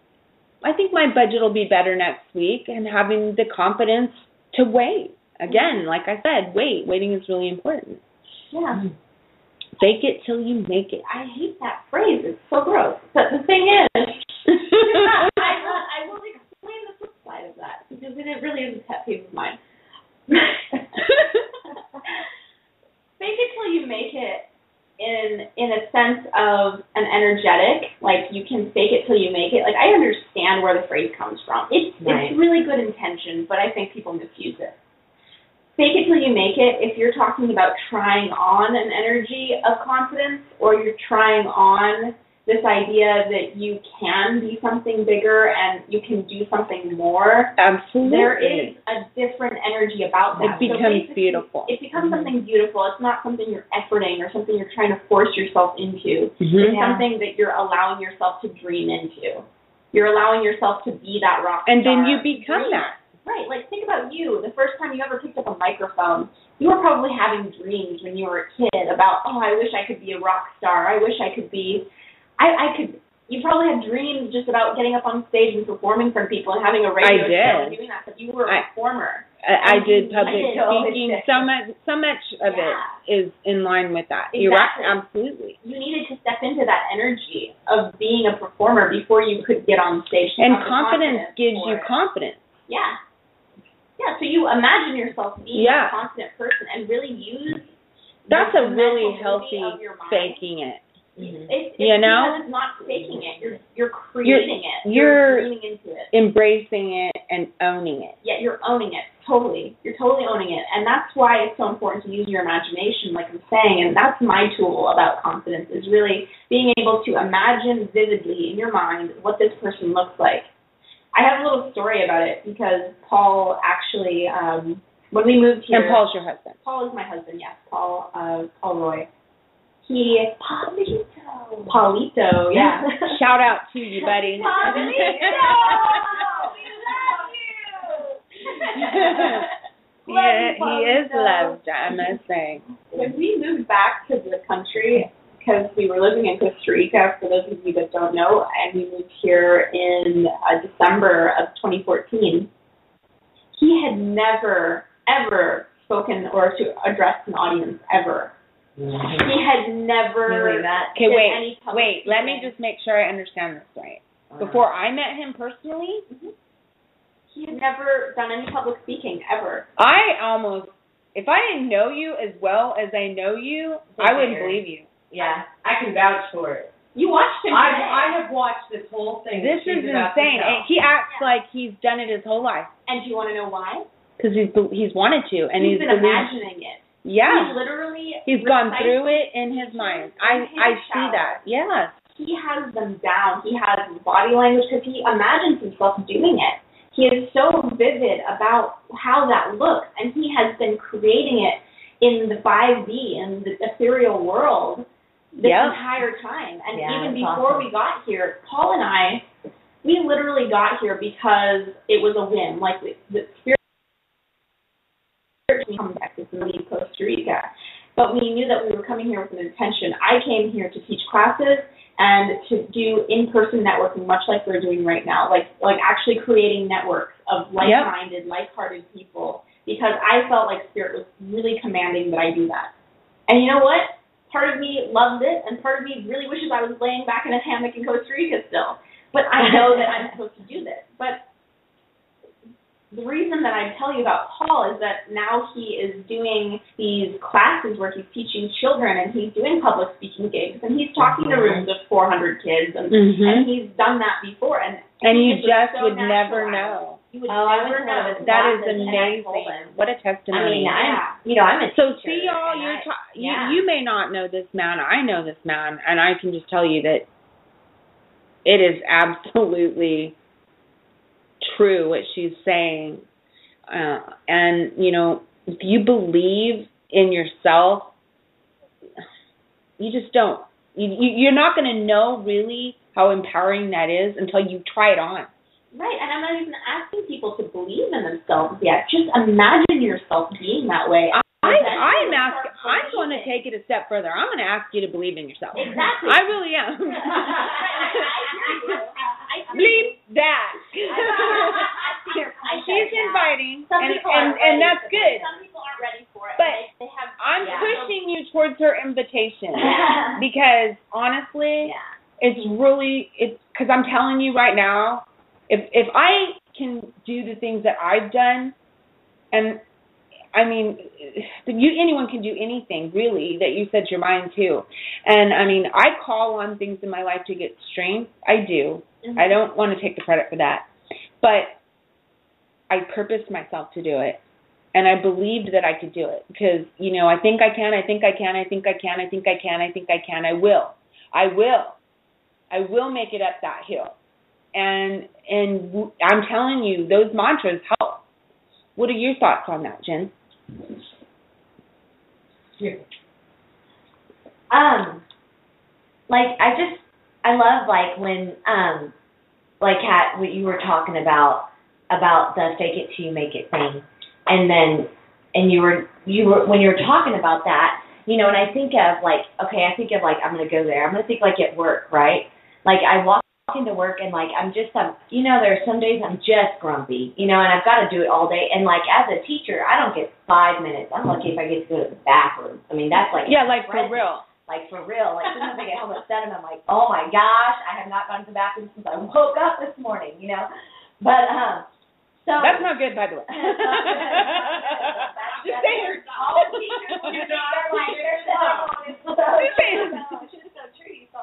I think my budget will be better next week and having the confidence to wait. Again, mm-hmm. like I said, wait. Waiting is really important. yeah, Fake it till you make it. I hate that phrase. It's so gross. But the thing is, [laughs] I will, I will explain the flip side of that because it really is a pet peeve of mine. [laughs] [laughs] Fake it till you make it in in a sense of an energetic, like you can fake it till you make it. Like I understand where the phrase comes from. It's Right. it's really good intention, but I think people misuse it. Fake it till you make it if you're talking about trying on an energy of confidence or you're trying on this idea that you can be something bigger and you can do something more Absolutely. there is a different energy about that. It becomes basically, beautiful. It becomes something beautiful. It's not something you're efforting or something you're trying to force yourself into. Mhm. It's Yeah. something that you're allowing yourself to dream into. You're allowing yourself to be that rock star. And then you become Dream. that. Right. Like think about you. The first time you ever picked up a microphone, you were probably having dreams when you were a kid about, oh, I wish I could be a rock star. I wish I could be. I I could. You probably had dreams just about getting up on stage and performing for people and having a radio I show did. and doing that. But you were a I- performer. I, I did I public did speaking. Oh, so much, so much of Yeah. it is in line with that. You're right. Exactly. Absolutely. You needed to step into that energy of being a performer before you could get on stage. And confidence confidence gives you it. confidence. Yeah. Yeah, so you imagine yourself being Yeah. a confident person and really use That's a really healthy movie of your mind. faking it. It's, it's You know? it's not faking it. You're you're creating it. you're- dreaming into it. Embracing it and owning it. Yeah, you're owning it. Totally. You're totally owning it. And that's why it's so important to use your imagination, like I'm saying, and that's my tool about confidence is really being able to imagine vividly in your mind what this person looks like. I have a little story about it because Paul actually um when we moved here And Paul's your husband. Paul is my husband, yes. Paul uh Paul Roy. He Paulito. Paulito, yeah. [laughs] Shout out to you, buddy. yeah, [laughs] he is loved, I must say. When we moved back to the country, because we were living in Costa Rica, for those of you that don't know, and we moved here in uh, December of 2014, he had never, ever spoken or to address an audience ever. He had never Really that. Okay, wait, any public wait. Let me just make sure I understand this right. Before I met him personally, mm-hmm. He had never done any public speaking ever. I almost, if I didn't know you as well as I know you, I wouldn't Fair. believe you. Yeah, I can vouch for it. You watched him I. I have watched this whole thing. This is insane. And he acts like he's done it his whole life and do you want to know why? because he's he's wanted to, and he's he's, been believed- imagining it. Yeah, He literally he's gone through it in his mind. I I see that. Yes. he has them down. He has body language because he imagines himself doing it. He is so vivid about how that looks, and he has been creating it in the 5D in the ethereal world this Yep. entire time. And Yeah, even before awesome. we got here, Paul and I, we literally got here because it was a whim. Like the, the spirit we come to and leave Costa Rica. But we knew that we were coming here with an intention. I came here to teach classes and to do in-person networking, much like we're doing right now, like like actually creating networks of like-minded, like-hearted people, because I felt like Spirit was really commanding that I do that. And you know what? Part of me loves it, and part of me really wishes I was laying back in a hammock in Costa Rica still. But I know that I'm supposed to do this. But the reason that I tell you about Paul is that now he is doing these classes where he's teaching children and he's doing public speaking gigs and he's talking to rooms of 400 kids and, Mm-hmm. and he's done that before and And you just so would never know. You would Oh, I never was know. one of his That is amazing. What a testimony. I mean, I'm, you know, I'm a So teacher, see y'all, you're I- ta- yeah. you, you may not know this man. I know this man, and I can just tell you that it is absolutely true what she's saying. Uh, and you know, if you believe in yourself, you just don't. You, you you're not going to know really how empowering that is until you try it on. Right, and I'm not even asking people to believe in themselves yet. Just imagine yourself being that way. I, I'm you ask, I'm going to take it a step further. I'm going to ask you to believe in yourself. Exactly. I really am. I hear you. I hear you. Bleep that. She's inviting, and and, aren't and ready that's good. Some people aren't ready for it. But they, they have. I'm yeah. pushing you towards her invitation Yeah. because honestly, Yeah. it's really it's because I'm telling you right now, if if I can do the things that I've done, and I mean, you anyone can do anything really that you set your mind to, and I mean, I call on things in my life to get strength. I do. Mhm. I don't want to take the credit for that, but I purposed myself to do it. And I believed that I could do it because, you know, I think I can, I think I can, I think I can, I think I can, I think I can, I will. I will. I will make it up that hill. And and I'm telling you, those mantras help. What are your thoughts on that, Jen? Um, like I just I love like when um like Kat what you were talking about about the fake it till you make it thing, and then and you were you were when you were talking about that, you know, and I think of like okay, I think of like I'm gonna go there. I'm gonna think like at work, right? Like I walk into work and like I'm just um you know there are some days I'm just grumpy, you know, and I've got to do it all day. And like as a teacher, I don't get five minutes. I'm lucky if I get to go to the bathroom. I mean that's like Yeah, like for real. like for real. Like sometimes I get home at seven, I'm like, oh my gosh, I have not gone to the bathroom since I woke up this morning, you know. But um, so That's not good, by the way. [laughs] That's not good. Just saying. All the teachers [laughs] will be there like, there's no.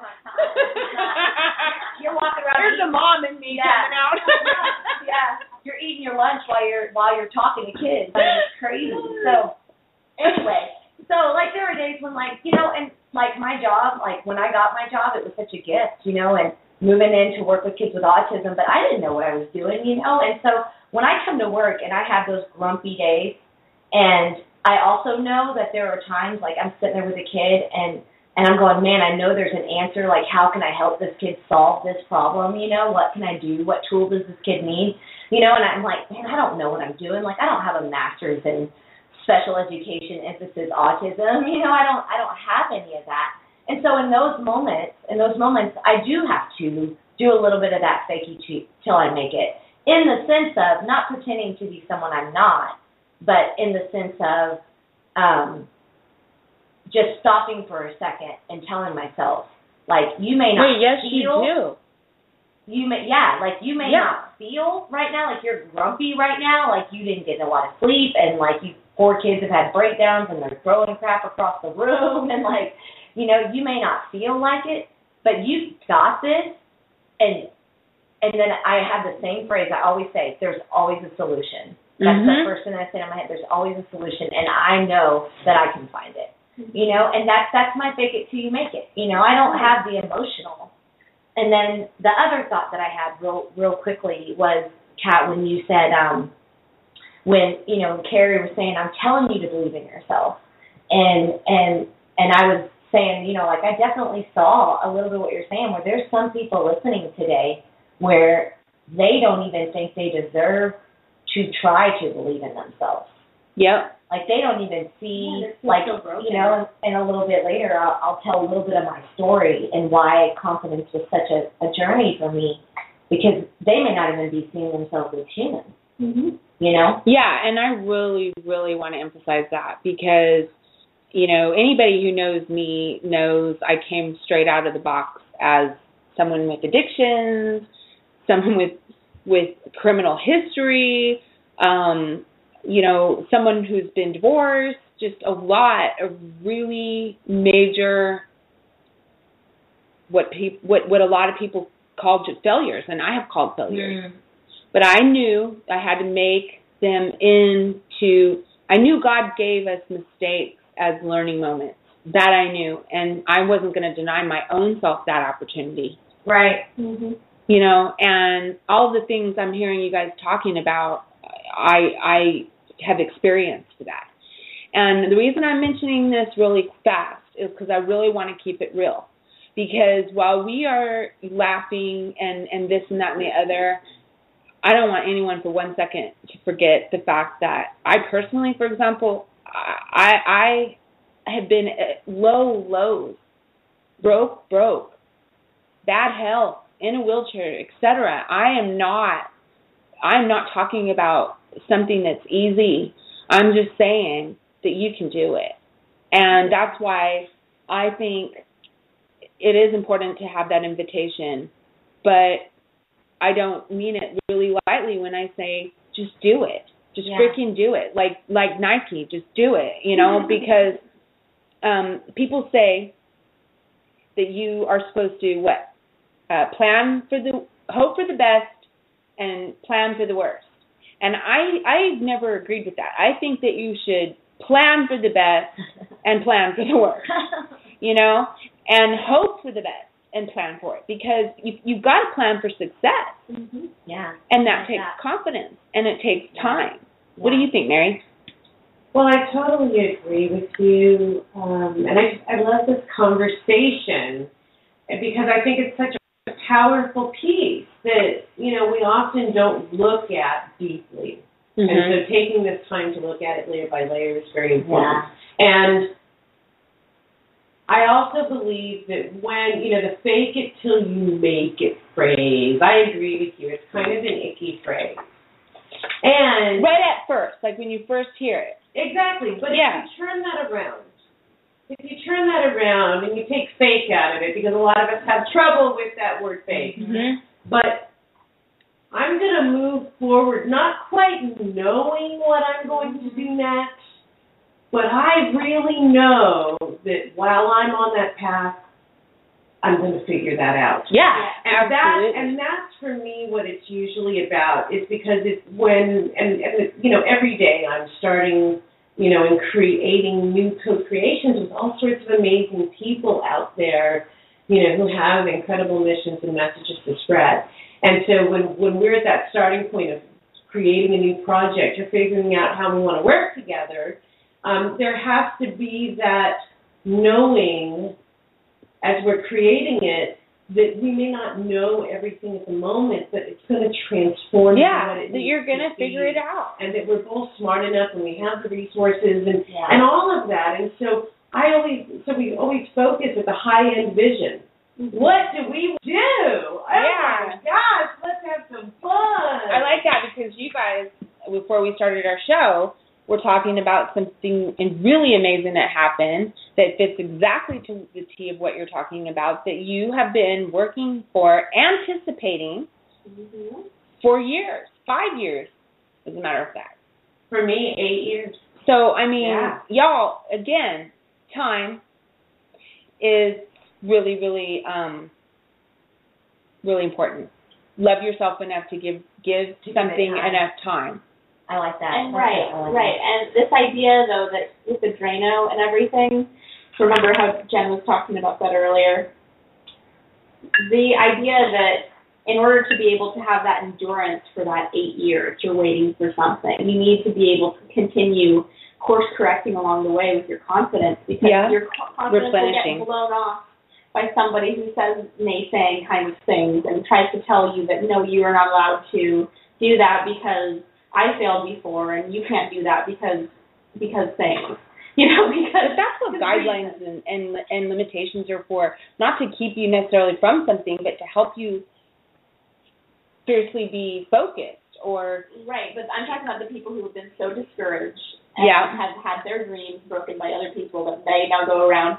Just saying. It's [laughs] so. time. you're walking around. There's a mom in me Yeah. coming out. [laughs] yeah, you're eating your lunch while you're while you're talking to kids. I mean, it's crazy. So anyway, so like there were days when like you know, and like my job, like when I got my job, it was such a gift, you know, and moving in to work with kids with autism, but I didn't know what I was doing, you know, and so when I come to work and I have those grumpy days, and I also know that there are times like I'm sitting there with a kid and and I'm going, man, I know there's an answer. Like, how can I help this kid solve this problem? You know, what can I do? What tool does this kid need? You know, and I'm like, man, I don't know what I'm doing. Like, I don't have a master's in special education, emphasis autism. [laughs] You know, I don't, I don't have any of that. And so in those moments, in those moments, I do have to do a little bit of that fakey till I make it. In the sense of not pretending to be someone I'm not, but in the sense of um, just stopping for a second and telling myself, like, you may not Wait, yes, you feel, do. you may, yeah, like you may Yeah. not feel right now, like you're grumpy right now, like you didn't get a lot of sleep, and like you poor kids have had breakdowns and they're throwing crap across the room, [laughs] and like, you know, you may not feel like it, but you've got this, and and then I have the same phrase I always say: there's always a solution. That's Mhm. the first thing I say in my head. There's always a solution, and I know that I can find it. You know, and that's that's my fake it till you make it. You know, I don't have the emotional. And then the other thought that I had real real quickly was, Kat, when you said, um, when you know Kari was saying, "I'm telling you to believe in yourself," and and and I was saying, you know, like I definitely saw a little bit what you're saying, where there's some people listening today where they don't even think they deserve to try to believe in themselves. Yep. Like they don't even see, Yeah, like so you know, and, and a little bit later, I'll, I'll tell a little bit of my story and why confidence was such a, a journey for me, because they may not even be seeing themselves as human. Mm-hmm. You know? Yeah, and I really, really want to emphasize that because, you know, anybody who knows me knows I came straight out of the box as someone with addictions, someone with with criminal history, um, you know, someone who's been divorced, just a lot of really major what people what what a lot of people call just failures, and I have called failures but I knew I had to make them into I knew God gave us mistakes as learning moments. That I knew and I wasn't going to deny my own self that opportunity. Right. Mm-hmm. You know, and all the things I'm hearing you guys talking about I I have experienced that. And the reason I'm mentioning this really fast is because I really want to keep it real. Because while we are laughing and and this and that and the other, I don't want anyone for one second to forget the fact that I personally, for example, I I have been at low lows, broke broke, bad health, in a wheelchair, etc. I am not I'm not talking about something that's easy. I'm just saying that you can do it. And that's why I think it is important to have that invitation. But I don't mean it really lightly when I say just do it. Just Yeah. freaking do it. Like like Nike, just do it, you know, [laughs] because um people say that you are supposed to what? Uh plan for the hope for the best and plan for the worst. And I I never agreed with that. I think that you should plan for the best and plan for the worst [laughs] you know, and hope for the best and plan for it because you, you've got to plan for success, Mm-hmm. Yeah. and that Like takes that. confidence and it takes time. What do you think, Mary? Well, I totally agree with you, um, and I I love this conversation because I think it's such a powerful piece that you know we often don't look at deeply, and Mm-hmm. so taking this time to look at it layer by layer is very important. Yeah. And I also believe that when, you know, the fake it till you make it phrase, I agree with you. It's kind of an icky phrase. And Right at first, like when you first hear it. exactly, but Yeah. if you turn that around, if you turn that around and you take fake out of it, because a lot of us have trouble with that word fake, Mm-hmm. But I'm going to move forward, not quite knowing what I'm going to do next, but I really know that while I'm on that path, I'm going to figure that out. Yeah, And that absolutely. and that's for me what it's usually about is because it's when and, and you know every day I'm starting you know and creating new co-creations with all sorts of amazing people out there you know who have incredible missions and messages to spread and so when when we're at that starting point of creating a new project or figuring out how we want to work together um, there has to be that knowing as we're creating it that we may not know everything at the moment, but it's going to transform yeah, what it that you're gonna to figure it out. and that we're both smart enough and we have the resources and Yeah. and all of that. And so I always so we always focus at the high end vision. What do we do? Oh Yeah. my gosh, let's have some fun. I like that because you guys, before we started our show, were talking about something really amazing that happened that fits exactly to the T of what you're talking about that you have been working for, anticipating Mhm. for years, five years, as a matter of fact. For me, eight years. So, I mean, Yeah. y'all, again, time is really, really, um, really important. Love yourself enough to give give To give something time. enough time. I like that. And That's right, like right. And this idea though that with the Drano and everything, remember how Jen was talking about that earlier. The idea that in order to be able to have that endurance for that eight years, you're waiting for something. You need to be able to continue course correcting along the way with your confidence because Yeah. your confidence will get blown off by somebody who says naysaying kind of things and tries to tell you that no, you are not allowed to do that because I failed before and you can't do that because because things. [laughs] You know, because But that's what guidelines and, and and limitations are for. Not to keep you necessarily from something, but to help you spiritually be focused or Right, but I'm talking about the people who have been so discouraged and Yeah. have had their dreams broken by other people that they now go around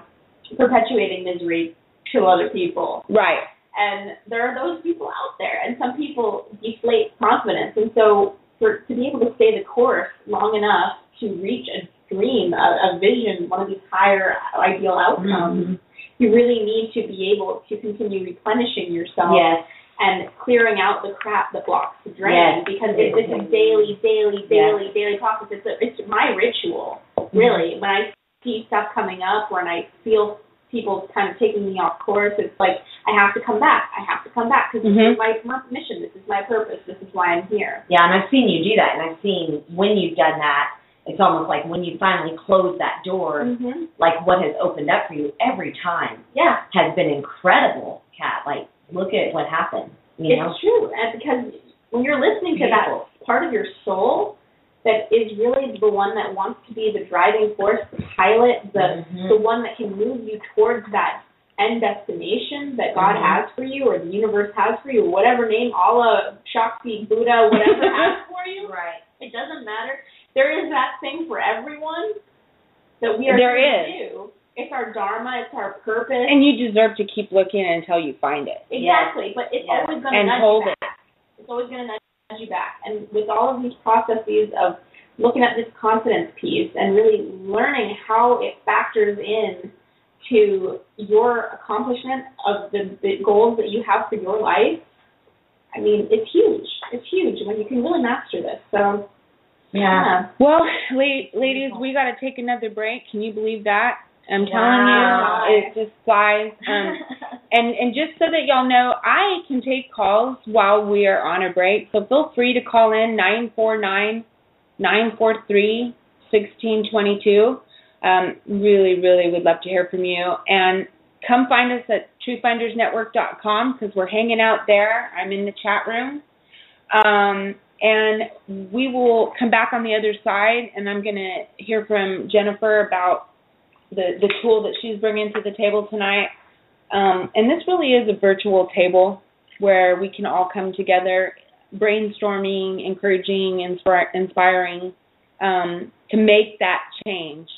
perpetuating misery to other people. right. And there are those people out there, and some people deflate confidence. And so, for to be able to stay the course long enough to reach a dream, a, a vision, one of these higher ideal outcomes, Mhm. you really need to be able to continue replenishing yourself Yes. And clearing out the crap that blocks the drain Yes. because it's, it's a daily, daily, daily, daily process. It's a, it's my ritual, really. When I see stuff coming up, when I feel people kind of taking me off course, it's like I have to come back. I have to come back because Mhm. this is my, my mission. This is my purpose. This is why I'm here. Yeah, and I've seen you do that, and I've seen when you've done that, it's almost like when you finally close that door, Mm-hmm. like what has opened up for you every time Yeah, has been incredible, Kat. Like, look at what happened. You know? it's true. And because when you're listening to that part of your soul that is really the one that wants to be the driving force, the pilot, the Mhm. the one that can move you towards that end destination that God Mhm. has for you or the universe has for you, whatever name Allah, Shakti, Buddha, whatever [laughs] has for you. Right. It doesn't matter. There is that thing for everyone that we are There here is. to do. It's our dharma, it's our purpose. And you deserve to keep looking until you find it. Exactly, but it's Yes. always going to And nudge hold you back. It's always going to nudge you back. And with all of these processes of looking at this confidence piece and really learning how it factors in to your accomplishment of the, the goals that you have for your life, I mean, it's huge. It's huge when you can really master this. So, Yeah. Well, la- ladies, we got to take another break. Can you believe that? I'm telling Wow. you, it just flies. Um, [laughs] and and just so that y'all know, I can take calls while we are on a break. So feel free to call in nine four nine nine four three sixteen twenty two. Um, really, really would love to hear from you. And come find us at truthfindersnetwork.com because we're hanging out there. I'm in the chat room. Um, and we will come back on the other side, and I'm going to hear from Jennifer about the, the tool that she's bringing to the table tonight. Um, and this really is a virtual table where we can all come together, brainstorming, encouraging, inspiring um, to make that change.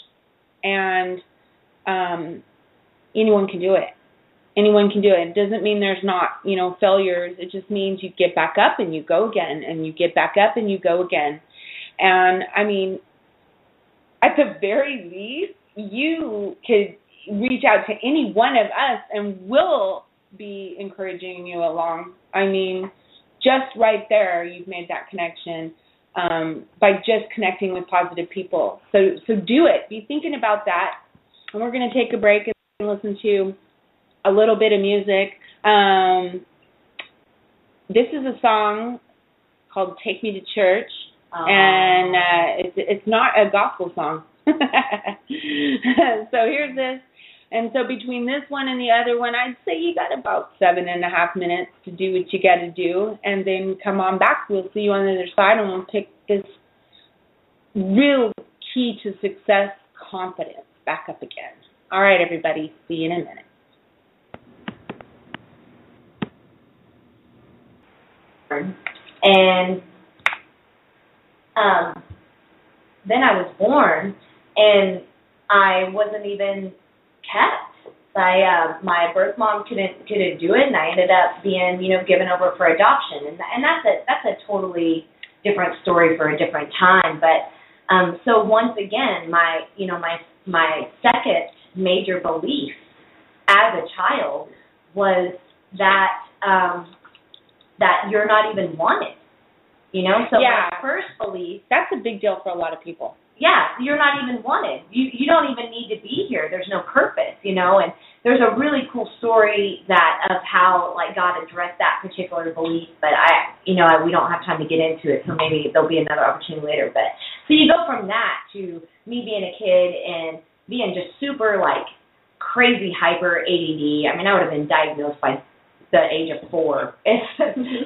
And um, anyone can do it. Anyone can do it. It doesn't mean there's not, you know, failures. It just means you get back up and you go again, and you get back up and you go again. And I mean, at the very least, you could reach out to any one of us and we'll be encouraging you along. I mean, just right there, you've made that connection um, by just connecting with positive people. So, so do it. Be thinking about that. And we're going to take a break and listen to a little bit of music. Um, this is a song called "Take Me to Church." and uh, it's it's not a gospel song. [laughs] so here's this, and so between this one and the other one, I'd say you got about seven and a half minutes to do what you got to do, and then come on back. We'll see you on the other side, and we'll pick this real key to success, confidence, back up again. All right, everybody. See you in a minute. and um, then I was born, and I wasn't even kept. I uh, my birth mom couldn't couldn't do it, and I ended up being you know given over for adoption, and and that's a that's a totally different story for a different time. But um, so once again, my you know my my second major belief as a child was that um that you're not even wanted. You know, so Yeah. my first belief That's a big deal for a lot of people. Yeah, you're not even wanted. You you don't even need to be here. There's no purpose, you know. And there's a really cool story that of how like God addressed that particular belief, but I, you know, I, we don't have time to get into it, so maybe there'll be another opportunity later. But so you go from that to me being a kid and being just super like crazy hyper ADD. I mean, I would have been diagnosed by the age of four [laughs] if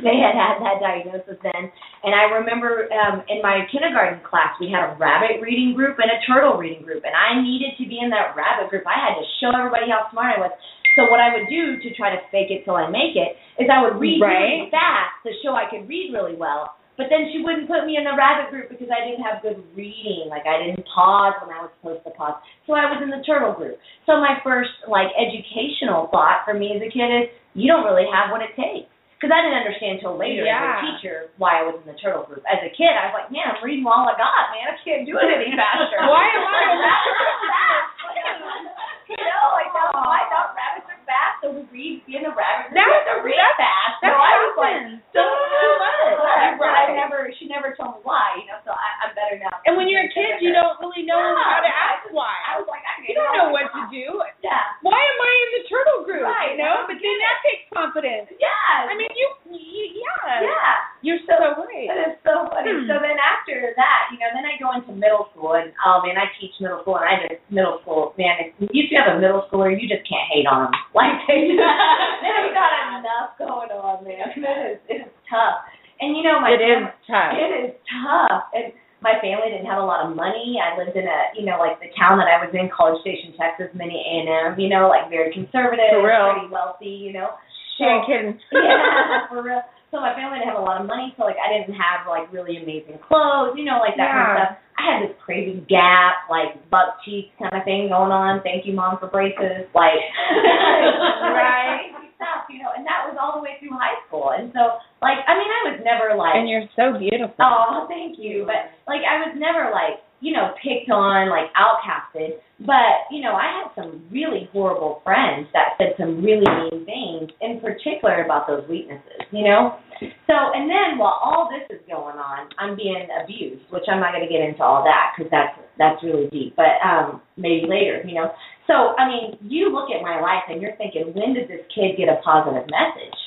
they had had that diagnosis then. And I remember um, in my kindergarten class, we had a rabbit reading group and a turtle reading group, and I needed to be in that rabbit group. I had to show everybody how smart I was. So what I would do to try to fake it till I make it is I would read Right. really fast to show I could read really well. But then she wouldn't put me in the rabbit group because I didn't have good reading. Like I didn't pause when I was supposed to pause. So I was in the turtle group. So my first like educational thought for me as a kid is you don't really have what it takes. Because I didn't understand until later Yeah. as a teacher why I was in the turtle group. As a kid, I was like, man, I'm reading all I got, man. I can't do it any faster. Why am I [laughs] you know, like that's why I thought rabbits are fast, so we read in a rabbit. We have to read fast. That's so I was like, so too much. Right. But I never, she never told me why, you know. So I, I'm better now. And when you're a kid, you don't really know Yeah. how to ask why. I was like, I You don't know what to do. Yeah. Why am I in the turtle group? Right. You know, but then that takes confidence. Yeah. I mean, you, you yeah. yeah. You're so right. That is so funny. Hmm. So then after that, you know, then I go into middle school, and oh man, I teach middle school, and I just middle school. Man, if you have a middle schooler, you just can't hate on them. Like they, they got enough going on, man. It is, it is tough. And you know, my It is fam- tough. It is tough. And my family didn't have a lot of money. I lived in a, you know, like the town that I was in, College Station, Texas, mini A and M. You know, like very conservative, For real. pretty wealthy. You know. She ain't kidding. [laughs] yeah, for real. So my family didn't have a lot of money, so like I didn't have like really amazing clothes, you know, like that kind of stuff. I had this crazy gap, like buck cheeks kind of thing going on. Thank you, mom, for braces. Like, [laughs] right? Stuff, you know, and that was all the way through high school. And so, like, I mean, I was never like, And you're so beautiful. Oh, thank you. But like I was never like, you know, picked on, like outcasted. But, you know, I had some really horrible friends that said some really mean things, in particular about those weaknesses, you know? So, and then while all this is going on, I'm being abused, which I'm not going to get into all that because that's that's really deep. But um maybe later, you know. So, I mean, you look at my life and you're thinking, when did this kid get a positive message?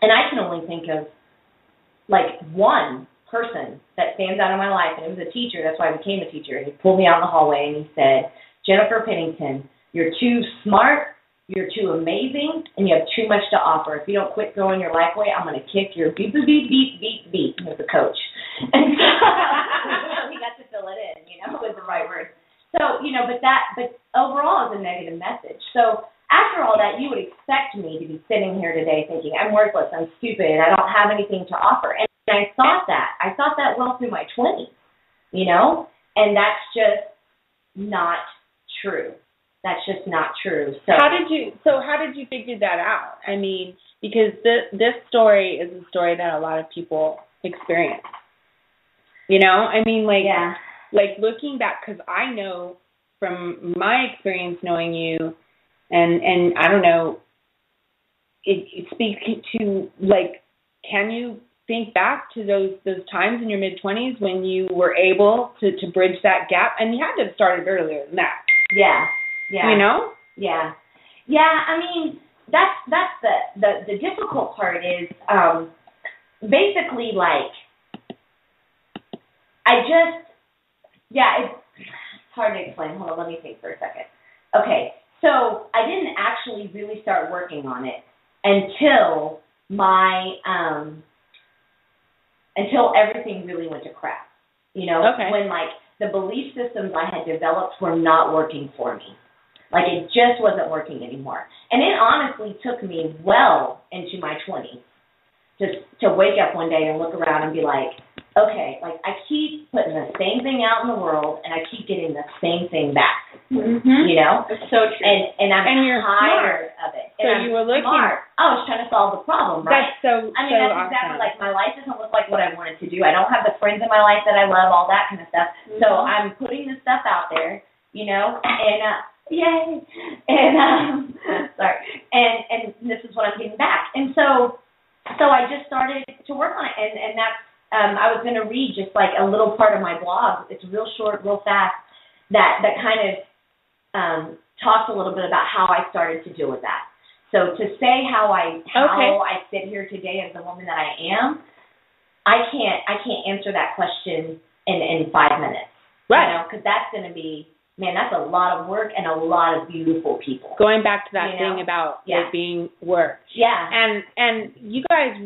And I can only think of like one person that stands out in my life, and it was a teacher. That's why I became a teacher. He pulled me out in the hallway and he said, Jennifer Pennington, you're too smart, you're too amazing, and you have too much to offer. If you don't quit throwing your life away, I'm going to kick your beep, beep, beep, beep, beep, beep. He was a coach. [laughs] And so [laughs] he got to fill it in, you know, with the right words. So, you know, but that, but overall is a negative message. So after all that, you would expect me to be sitting here today thinking, I'm worthless, I'm stupid, I don't have anything to offer. And I thought that. I thought that well through my 20s, you know? And that's just not true. That's just not true. So How did you? So how did you figure that out? I mean, because this this story is a story that a lot of people experience. You know, I mean, like yeah. like looking back, because I know from my experience knowing you, and and I don't know, it, it speaks to like, can you think back to those those times in your mid twenties when you were able to to bridge that gap, and you had to have started earlier than that. Yeah. Yeah. You know? Yeah. Yeah, I mean that's that's the the the difficult part is um basically like I just yeah, it's it's hard to explain. Hold on, let me think for a second. Okay. So I didn't actually really start working on it until my um until everything really went to crap. You know, Okay. when like the belief systems I had developed were not working for me. Like it just wasn't working anymore. And it honestly took me well into my 20s to to wake up one day and look around and be like, okay, like I keep putting the same thing out in the world and I keep getting the same thing back. Mm-hmm. You know? It's so true. And and I'm And you're tired of it. So I'm you were looking- smart. I was trying to solve the problem, right? That's so I mean, so that's awesome. exactly like my life doesn't look like what I wanted to do. I don't have the friends in my life that I love, all that kind of stuff. So Mhm. I'm putting the stuff out there, you know, and uh, Yay! And um, [laughs] sorry, and and this is what I'm getting back. And so, so I just started to work on it, and and that's um, I was going to read just like a little part of my blog. It's real short, real fast. That that kind of um, talks a little bit about how I started to deal with that. So to say how I how Okay. I sit here today as the woman that I am, I can't I can't answer that question in in five minutes. You Right. know, because that's going to be man, that's a lot of work and a lot of beautiful people. Going back to that You thing know? about Yeah. it being work. Yeah. And and you guys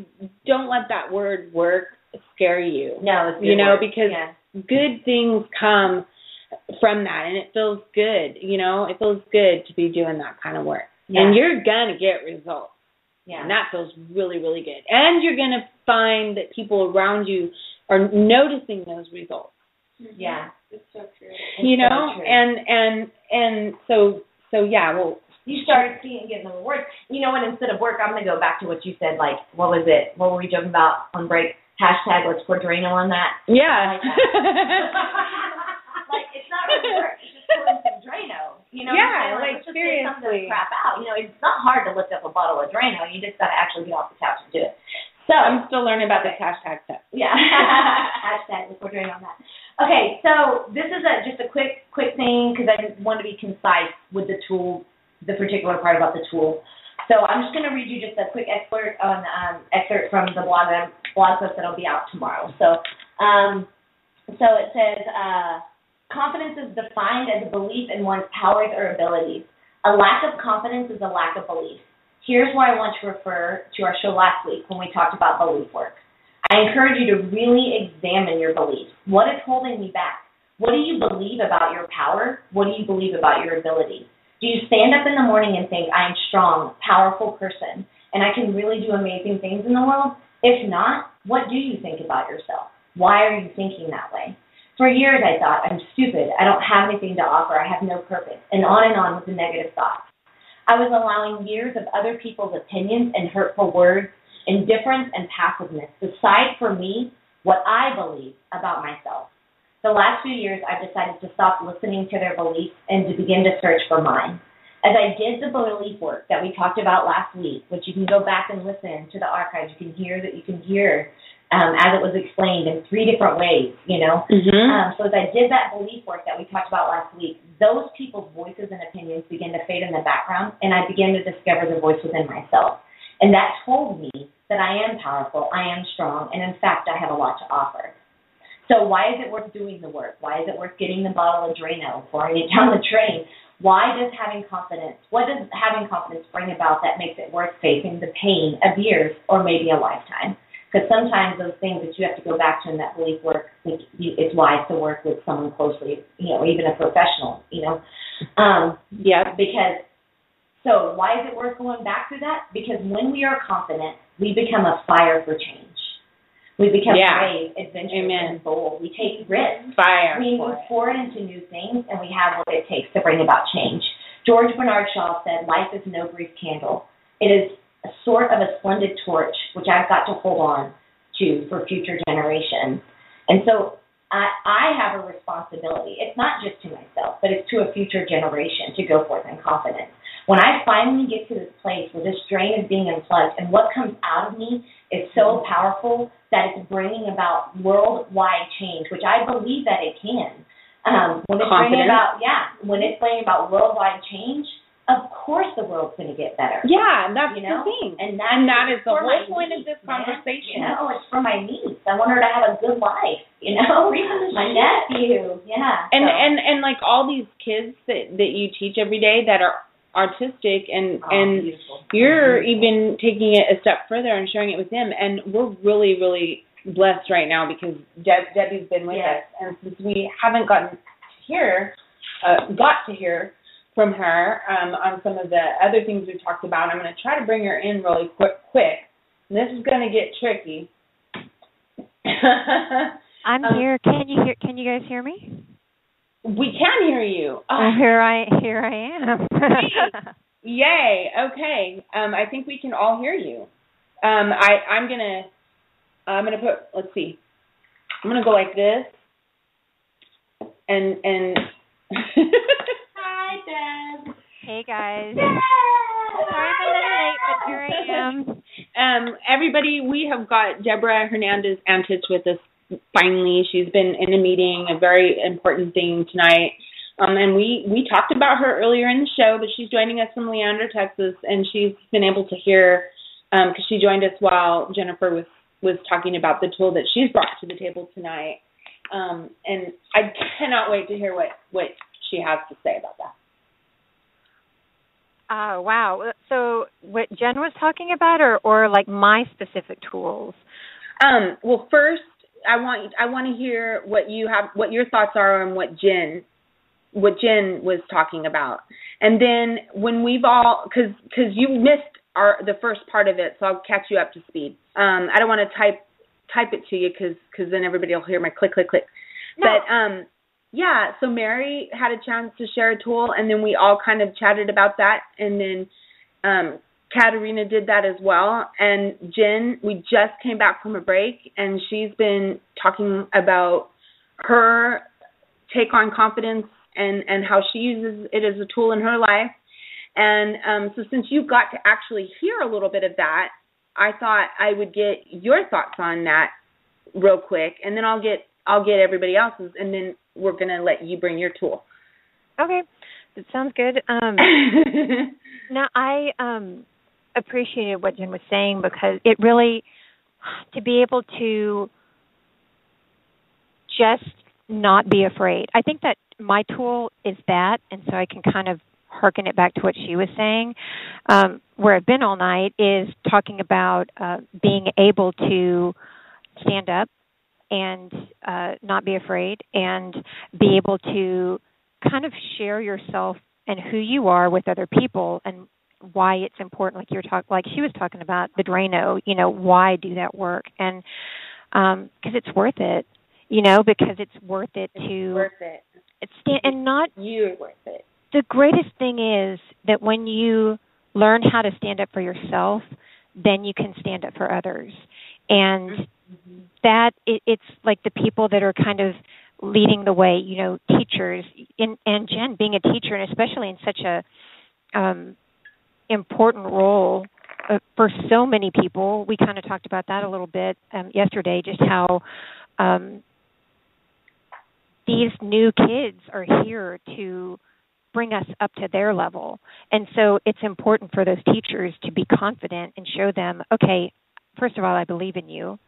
don't let that word work scare you. No, it's You know, because yeah. good things come from that and it feels good, you know, it feels good to be doing that kind of work. yeah. And you're gonna get results. yeah. And that feels really, really good. And you're gonna find that people around you are noticing those results. Mm-hmm. yeah. It's so true. you It's so know? true. And and and so so yeah, well you started seeing getting the rewards. You know what? Instead of work, I'm gonna go back to what you said. Like, what was it? What were we joking about on break? Hashtag let's pour Drano on that. yeah. like [laughs] [laughs] it's not really work. It's just pouring some Drano. You know? what Yeah, I'm saying? like, let's just get some of this crap out. You know, it's not hard to lift up a bottle of Drano. You just gotta actually get off the couch and do it. So I'm still learning about this hashtag stuff. yeah. [laughs] Hashtag pour Drano on that. Okay, so this is a just a quick quick thing because I want to be concise with the tool, the particular part about the tool. So I'm just going to read you just a quick excerpt on um, excerpt from the blog blog post that'll be out tomorrow. So, um, so it says, uh, confidence is defined as a belief in one's powers or abilities. A lack of confidence is a lack of belief. Here's where I want to refer to our show last week when we talked about belief work. I encourage you to really examine your beliefs. What is holding me back? What do you believe about your power? What do you believe about your ability? Do you stand up in the morning and think, I am a strong, powerful person, and I can really do amazing things in the world? If not, what do you think about yourself? Why are you thinking that way? For years, I thought, I'm stupid. I don't have anything to offer. I have no purpose. And on and on with the negative thoughts. I was allowing years of other people's opinions and hurtful words, indifference and passiveness decide for me what I believe about myself. The last few years, I've decided to stop listening to their beliefs and to begin to search for mine. As I did the belief work that we talked about last week, which you can go back and listen to the archives, you can hear that you can hear um, as it was explained in three different ways, you know. Mm-hmm. Um, so as I did that belief work that we talked about last week, those people's voices and opinions began to fade in the background, and I began to discover the voice within myself. And that told me that I am powerful, I am strong, and in fact, I have a lot to offer. So why is it worth doing the work? Why is it worth getting the bottle of Drano, pouring it down the drain? Why does having confidence, what does having confidence bring about that makes it worth facing the pain of years or maybe a lifetime? Because sometimes those things that you have to go back to in that belief work, it's wise to work with someone closely, you know, even a professional, you know. Um, Yep. because so why is it worth going back to that? Because when we are confident, we become a fire for change. We become Yeah. brave, adventurous, Amen. and bold. We take risks. Fire. We move forward into new things, and we have what it takes to bring about change. George Bernard Shaw said, "Life is no brief candle. It is a sort of a splendid torch which I've got to hold on to for future generations." And so I, I have a responsibility. It's not just to myself, but it's to a future generation to go forth in confidence. When I finally get to this place where this drain is being unplugged and what comes out of me is so powerful that it's bringing about worldwide change, which I believe that it can. Um, when it's bringing about, yeah, when it's bringing about worldwide change, of course the world's going to get better. Yeah, and that's You know? the thing. And that, And that is the whole point of this man. conversation. You know, it's for my niece. I want her to have a good life. You know, [laughs] my nephew. Yeah. and so. and and like all these kids that that you teach every day that are artistic and Oh, and beautiful. you're Beautiful. even taking it a step further and sharing it with them and we're really really blessed right now because Deb, Debbie's been with Yes. us and since we haven't gotten to hear uh, got to hear from her um, on some of the other things we talked about I'm going to try to bring her in really quick quick and this is going to get tricky [laughs] I'm Um, here. Can you hear? Can you guys hear me? we can hear you Oh, here I here I am. [laughs] Yay. Okay. Um, I think we can all hear you. Um, I, I'm gonna, I'm gonna put. Let's see. I'm gonna go like this, and and. [laughs] Deb. Hey guys. Deb! Sorry I'm a little late, but here I am. [laughs] Um, everybody, we have got Deborah Hernandez Antich with us finally. She's been in a meeting, a very important thing tonight. Um, and we, we talked about her earlier in the show, but she's joining us from Leander, Texas, and she's been able to hear because she joined us while Jennifer was was talking about the tool that she's brought to the table tonight. Um, and I cannot wait to hear what what she has to say about that. Oh wow. So what Jen was talking about or or like my specific tools? Um, well, first, I want I want to hear what you have, what your thoughts are on what Jen, what Jen was talking about, and then when we've all, because because you missed our the first part of it, so I'll catch you up to speed. Um, I don't want to type type it to you because because then everybody will hear my click click click. No. But um, yeah, so Mary had a chance to share a tool, and then we all kind of chatted about that, and then um, Katerina did that as well. And Jen, we just came back from a break, and she's been talking about her take on confidence and and how she uses it as a tool in her life. And um, so, since you got to actually hear a little bit of that, I thought I would get your thoughts on that real quick, and then I'll get I'll get everybody else's, and then we're gonna let you bring your tool. Okay. That sounds good. Um [laughs] now I um appreciated what Jen was saying because it really to be able to just not be afraid. I think that my tool is that and so I can kind of harken it back to what she was saying. Um, where I've been all night is talking about uh, being able to stand up and uh, not be afraid and be able to kind of share yourself and who you are with other people and why it's important like you're talking like she was talking about the drano you know why do that work and um because it's worth it you know because it's worth it to worth it. it's sta- and not You're worth it. the greatest thing is that when you learn how to stand up for yourself, then you can stand up for others. And that it, it's like the people that are kind of leading the way, you know, teachers in, and Jen being a teacher and especially in such a um important role uh, for so many people. We kind of talked about that a little bit um yesterday just how um these new kids are here to bring us up to their level. And so it's important for those teachers to be confident and show them, okay, first of all, I believe in you.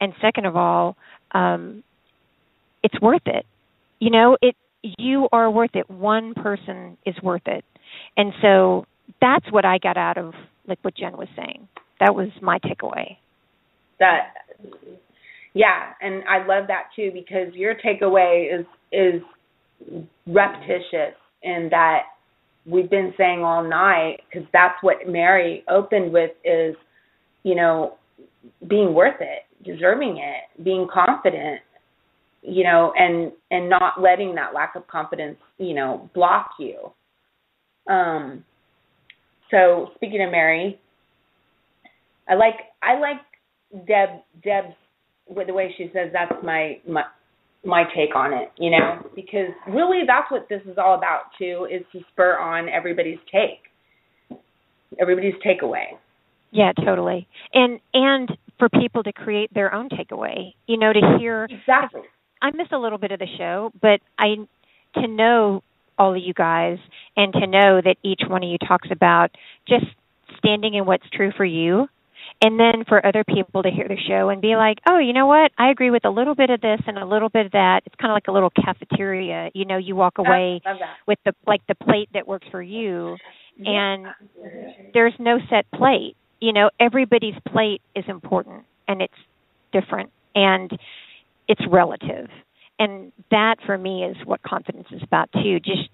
And second of all, um, it's worth it. You know, it you are worth it. One person is worth it. And so that's what I got out of like what Jen was saying. That was my takeaway. That yeah, and I love that too because your takeaway is is repetitious in that we've been saying all night because that's what Mary opened with is you know being worth it, deserving it, being confident, you know, and and not letting that lack of confidence, you know, block you. Um so speaking of Mary, I like I like Deb Deb's with the way she says that's my my my take on it, you know, because really that's what this is all about too, is to spur on everybody's take, everybody's takeaway. Yeah, totally. And and for people to create their own takeaway, you know, to hear Exactly. I missed a little bit of the show, but I to know all of you guys and to know that each one of you talks about just standing in what's true for you and then for other people to hear the show and be like, "Oh, you know what? I agree with a little bit of this and a little bit of that." It's kind of like a little cafeteria. You know, you walk away with the like the plate that works for you and there's no set plate. You know, everybody's plate is important and it's different and it's relative. And that for me is what confidence is about too. Just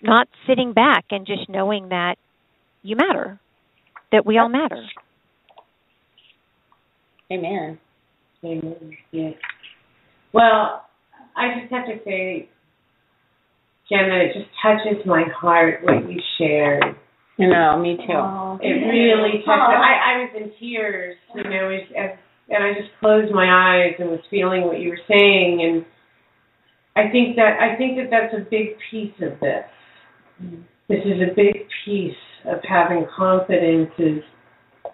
not sitting back and just knowing that you matter, that we all matter. Amen. Amen. Yes. Well, I just have to say, Jen, that it just touches my heart what you shared. You know, me too. Oh, it really touched. Oh, I, I was in tears, you know, as, and I just closed my eyes and was feeling what you were saying, and I think that I think that that's a big piece of this. This is a big piece of having confidence is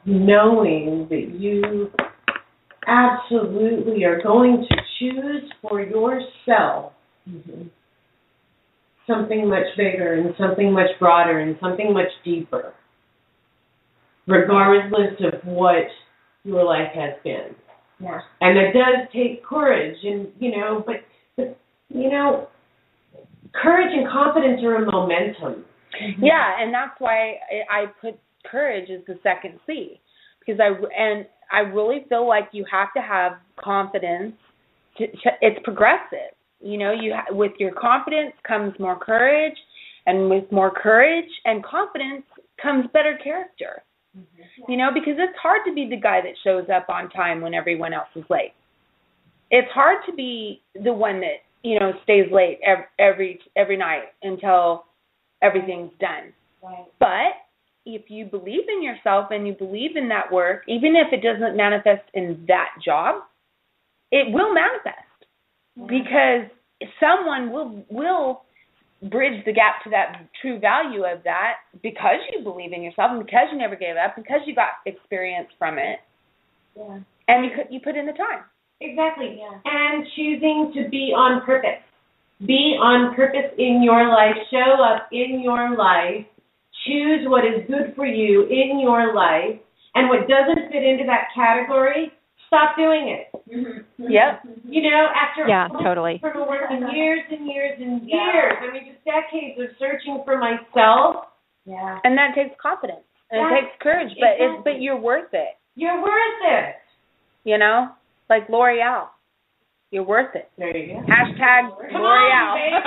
knowing that you absolutely are going to choose for yourself mm-hmm. Something much bigger and something much broader and something much deeper, regardless of what your life has been. Yeah. And it does take courage, and you know, but, but you know, courage and confidence are a momentum. Mm-hmm. Yeah, and that's why I I put courage as the second C because I and I really feel like you have to have confidence. To, to, it's progressive. You know, you ha- with your confidence comes more courage, and with more courage and confidence comes better character. Mm-hmm. You know, because it's hard to be the guy that shows up on time when everyone else is late. It's hard to be the one that you know stays late every every, every night until everything's done. Right. But if you believe in yourself and you believe in that work, even if it doesn't manifest in that job, it will manifest because someone will will bridge the gap to that true value of that because you believe in yourself and because you never gave up because you got experience from it Yeah. and you you put in the time. Exactly. Yeah. And choosing to be on purpose. Be on purpose in your life. Show up in your life. Choose what is good for you in your life. And what doesn't fit into that category, stop doing it. Yep. You know, after Yeah, totally. From working years and years and Yeah. years. I mean, just decades of searching for myself. Yeah. And that takes confidence. And Yeah, it takes courage, but it's but you're worth it. You're worth it. You know? Like L'Oreal. You're worth it. There you go. Hashtag Come L'Oreal. [laughs] on, baby. [laughs]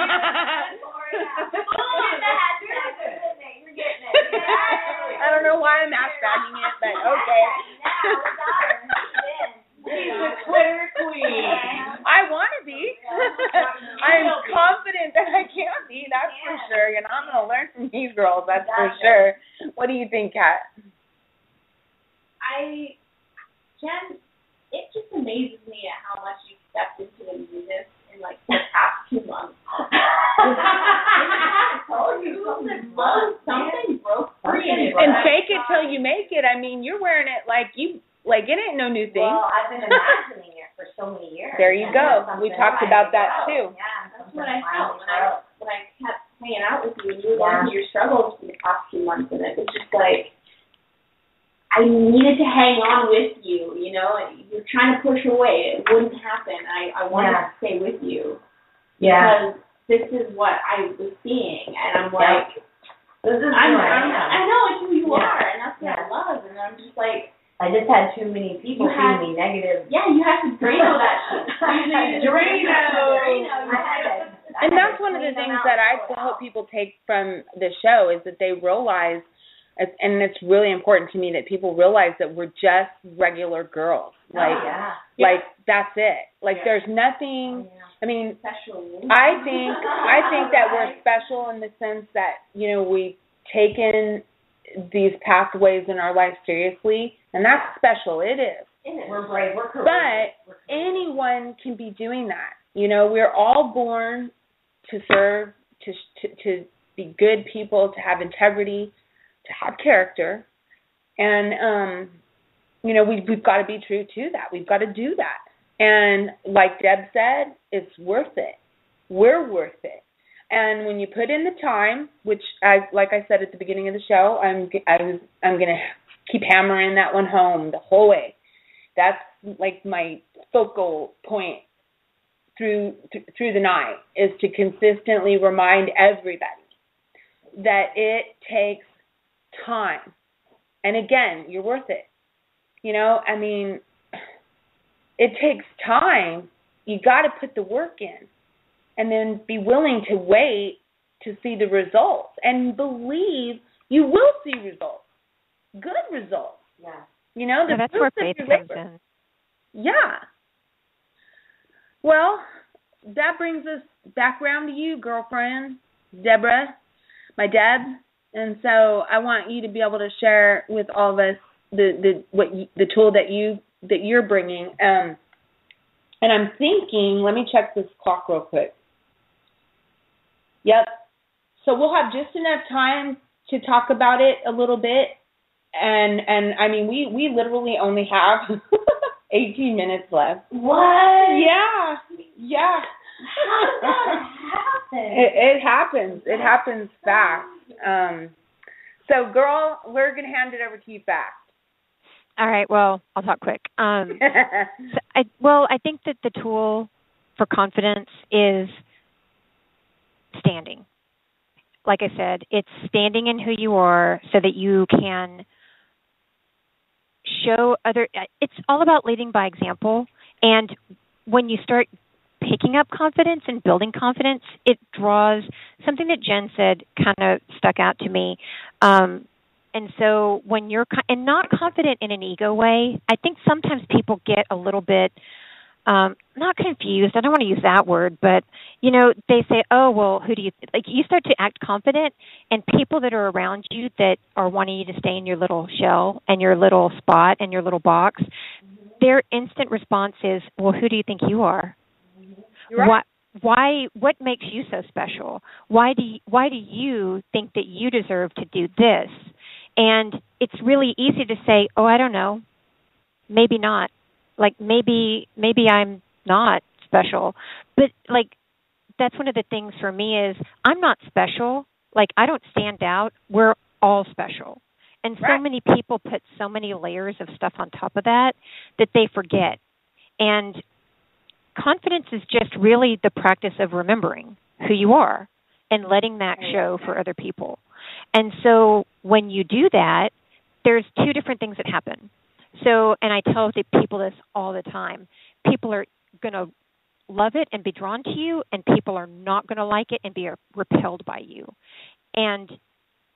I don't know why I'm hashtagging it, but okay. [laughs] She's a Twitter queen. I want to be. [laughs] I'm confident that I can be. That's for sure. And I'm going to learn from these girls. That's for sure. What do you think, Kat? I, Jen, it just amazes me at how much you stepped into the newness in like the past two months. I [laughs] [laughs] told you something broke, something broke free. And fake it till you make it. I mean, you're wearing it like you like it ain't no new thing. Well, I've been imagining it for so many years. There you go. We talked about that too. Yeah, That's what I felt when I when I kept hanging out with you and you were Yeah. going through your struggles for the past few months, and it was just like I needed to hang on with you. You know, and you're trying to push away. It wouldn't happen. I I wanted Yeah. to stay with you Yeah. because this is what I was seeing, and I'm Yeah. like. This is I'm, who I I'm. I know it's who you Yeah. are, and that's what I love. And I'm just like, I just had too many people You had- feeding me negative. yeah, you have to Drano that shit. [laughs] You need to Drano. Drano. I had to- I and that's one of the things that I and pull it hope people take from the show is that they realize and it's really important to me that people realize that we're just regular girls oh, like oh, yeah. like that's it like Yeah. there's nothing oh, i mean Special. i think i think that we're [laughs] special in the sense that you know we've taken these pathways in our life seriously and that's special it is We're brave. We're courageous. but We're anyone can be doing that. You know, we're all born to serve, to to, to be good people, to have integrity, to have character, and um, you know, we we've got to be true to that. We've got to do that. And like Deb said, it's worth it. We're worth it. And when you put in the time, which I like I said at the beginning of the show, I'm I was I'm gonna keep hammering that one home the whole way. That's like my focal point through th- through the night is to consistently remind everybody that it takes time. And again you're worth it. You know i mean it takes time. You got to put the work in and then be willing to wait to see the results. And believe you will see results good results Yeah. you know the Yeah, that's where fruits faith of your comes labor. in. Yeah. Well, that brings us back around to you, girlfriend, Deborah, my Deb, and so I want you to be able to share with all of us the the what you, the tool that you that you're bringing. Um, and I'm thinking, let me check this clock real quick. Yep. So we'll have just enough time to talk about it a little bit, and and I mean we we literally only have [laughs] 18 minutes left. What? Yeah. Yeah. How does that happen? It, it happens. It happens fast. Um, so, girl, we're gonna hand it over to you fast. All right. Well, I'll talk quick. Um, so [laughs] I, well, I think that the tool for confidence is standing. Like I said, it's standing in who you are so that you can show other it's all about leading by example. And when you start picking up confidence and building confidence it draws something that jen said kind of stuck out to me. Um and so when you're and not confident in an ego way i think sometimes people get a little bit um not confused. I don't want to use that word but you know they say oh well who do you like you start to act confident and people that are around you that are wanting you to stay in your little shell and your little spot and your little box their instant response is well who do you think you are? Right. what why what makes you so special? Why do you, why do you think that you deserve to do this? And it's really easy to say oh i don't know. Maybe not like maybe maybe i'm not special but like that's one of the things for me is i'm not special like i don't stand out we're all special and so Right. many people put so many layers of stuff on top of that that they forget and confidence is just really the practice of remembering who you are and letting that show for other people. And so when you do that, there's two different things that happen. So, and I tell the people this all the time. People are going to love it and be drawn to you and people are not going to like it and be uh, repelled by you. And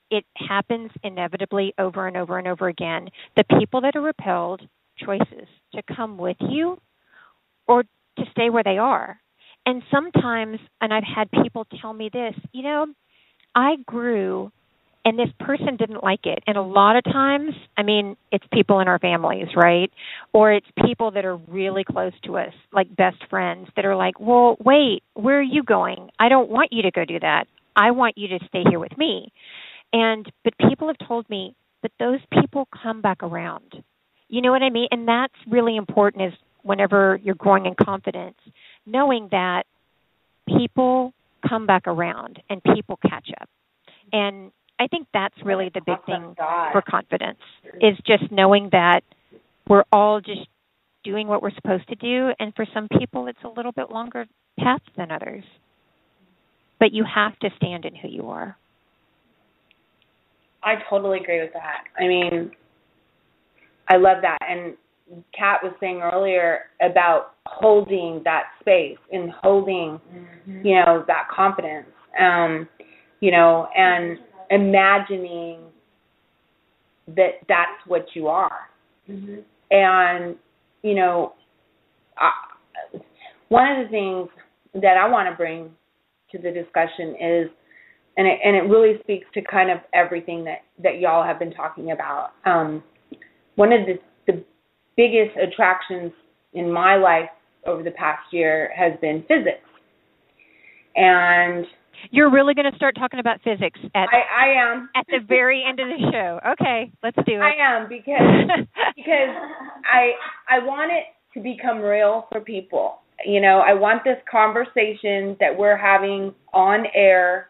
it happens inevitably over and over and over again. The people that are repelled choices to come with you or to stay where they are. And sometimes, and I've had people tell me this, you know, I grew and this person didn't like it. And a lot of times, I mean, it's people in our families, right? Or it's people that are really close to us, like best friends, that are like, well, wait, where are you going? I don't want you to go do that. I want you to stay here with me. And, but people have told me, but those people come back around. You know what I mean? And that's really important is whenever you're growing in confidence, knowing that people come back around and people catch up. And I think that's really the big thing for confidence is just knowing that we're all just doing what we're supposed to do and for some people it's a little bit longer path than others. But you have to stand in who you are. I totally agree with that. I mean, I love that. And Kat was saying earlier about holding that space and holding, you know, that confidence. Um, you know, and imagining that that's what you are. And, you know, I, one of the things that I want to bring to the discussion is and it and it really speaks to kind of everything that that y'all have been talking about. Um, one of the the biggest attractions in my life over the past year has been physics, and You're really going to start talking about physics at I I am at the very end of the show. Okay, let's do it. I am because because I I want it to become real for people. You know, I want this conversation that we're having on air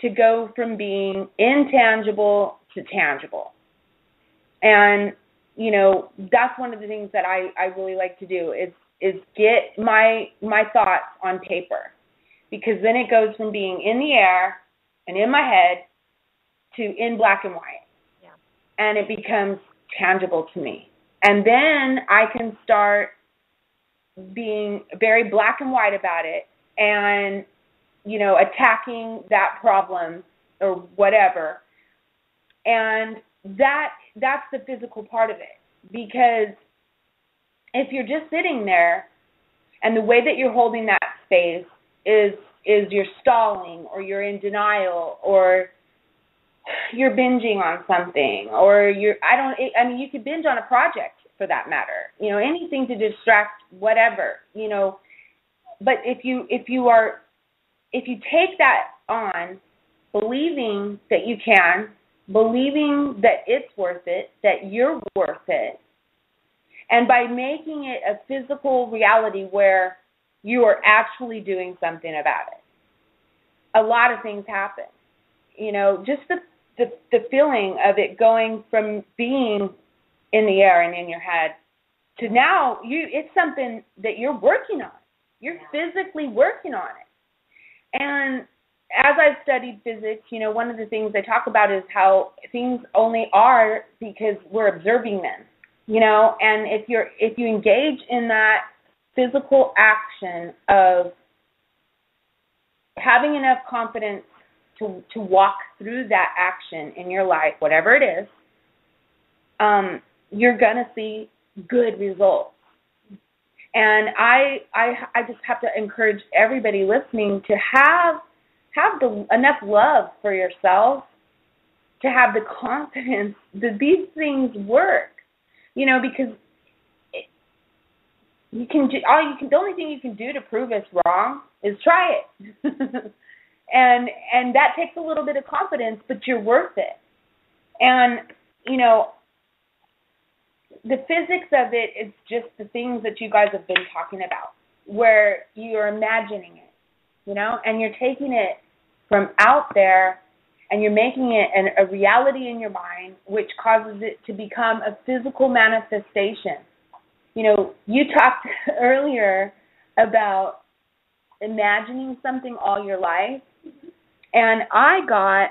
to go from being intangible to tangible. And you know, that's one of the things that I I really like to do is is get my my thoughts on paper. Because then it goes from being in the air and in my head to in black and white. Yeah. And it becomes tangible to me. And then I can start being very black and white about it and you know attacking that problem or whatever and that that's the physical part of it because if you're just sitting there and the way that you're holding that space is is you're stalling or you're in denial or you're binging on something or you're I don't I mean you could binge on a project for that matter. You know, anything to distract whatever, you know. But if you if you are if you take that on, believing that you can, believing that it's worth it, that you're worth it, and by making it a physical reality where you are actually doing something about it, a lot of things happen. You know, just the the, the feeling of it going from being in the air and in your head to now you it's something that you're working on. You're physically working on it. And as I've studied physics, you know, one of the things I talk about is how things only are because we're observing them. You know, and if you're if you engage in that physical action of having enough confidence to to walk through that action in your life, whatever it is, um, you're gonna see good results. And I I I just have to encourage everybody listening to have have the enough love for yourself to have the confidence that these things work. You know, because you can do all you can the only thing you can do to prove it's wrong is try it. [laughs] And and that takes a little bit of confidence but you're worth it. And you know the physics of it is just the things that you guys have been talking about where you're imagining it you know and you're taking it from out there and you're making it an, a reality in your mind which causes it to become a physical manifestation you know, you talked [laughs] earlier about imagining something all your life, and I got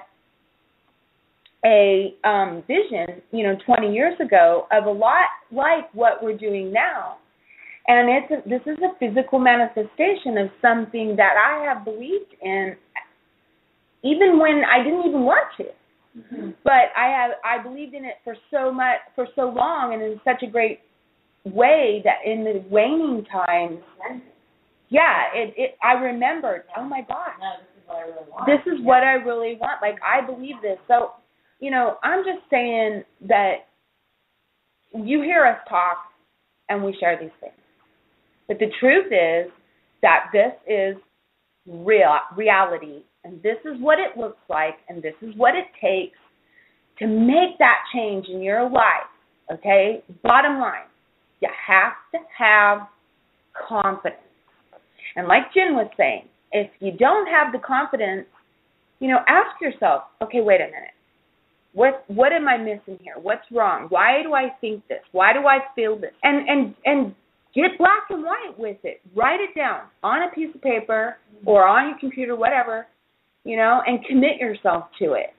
a um, vision, you know, 20 years ago of a lot like what we're doing now. And it's a, this is a physical manifestation of something that I have believed in, even when I didn't even want to. Mm-hmm. But I have I believed in it for so much for so long and in such a great way that in the waning times, yeah, it, it I remembered, oh my gosh, this is what I really want. Like I believe this. So, you know, I'm just saying that you hear us talk and we share these things. But the truth is that this is real reality and this is what it looks like and this is what it takes to make that change in your life. Okay? Bottom line, you have to have confidence. And like Jen was saying, if you don't have the confidence, you know, ask yourself, okay, wait a minute. What what am I missing here? What's wrong? Why do I think this? Why do I feel this? And and and get black and white with it. Write it down on a piece of paper or on your computer, whatever, you know, and commit yourself to it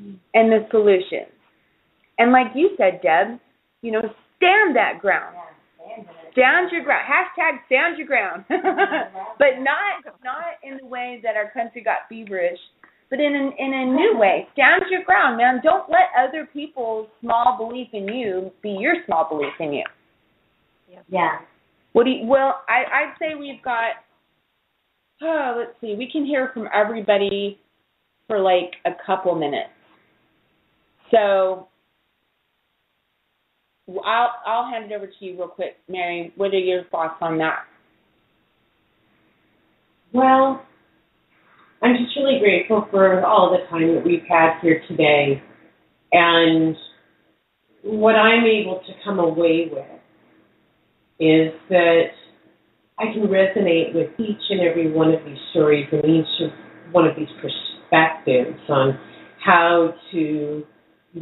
mm-hmm. and the solutions. And like you said, Deb, you know, stand that ground. Stand your ground. Hashtag stand your ground. [laughs] but not not in the way that our country got feverish, but in an, in a new way. Stand your ground, man. Don't let other people's small belief in you be your small belief in you. Yeah. What do you, well, I I'd say we've got oh, let's see. We can hear from everybody for like a couple minutes. So I'll I'll hand it over to you real quick, Mary. What are your thoughts on that? Well, I'm just really grateful for all the time that we've had here today, and what I'm able to come away with is that I can resonate with each and every one of these stories and each one of these perspectives on how to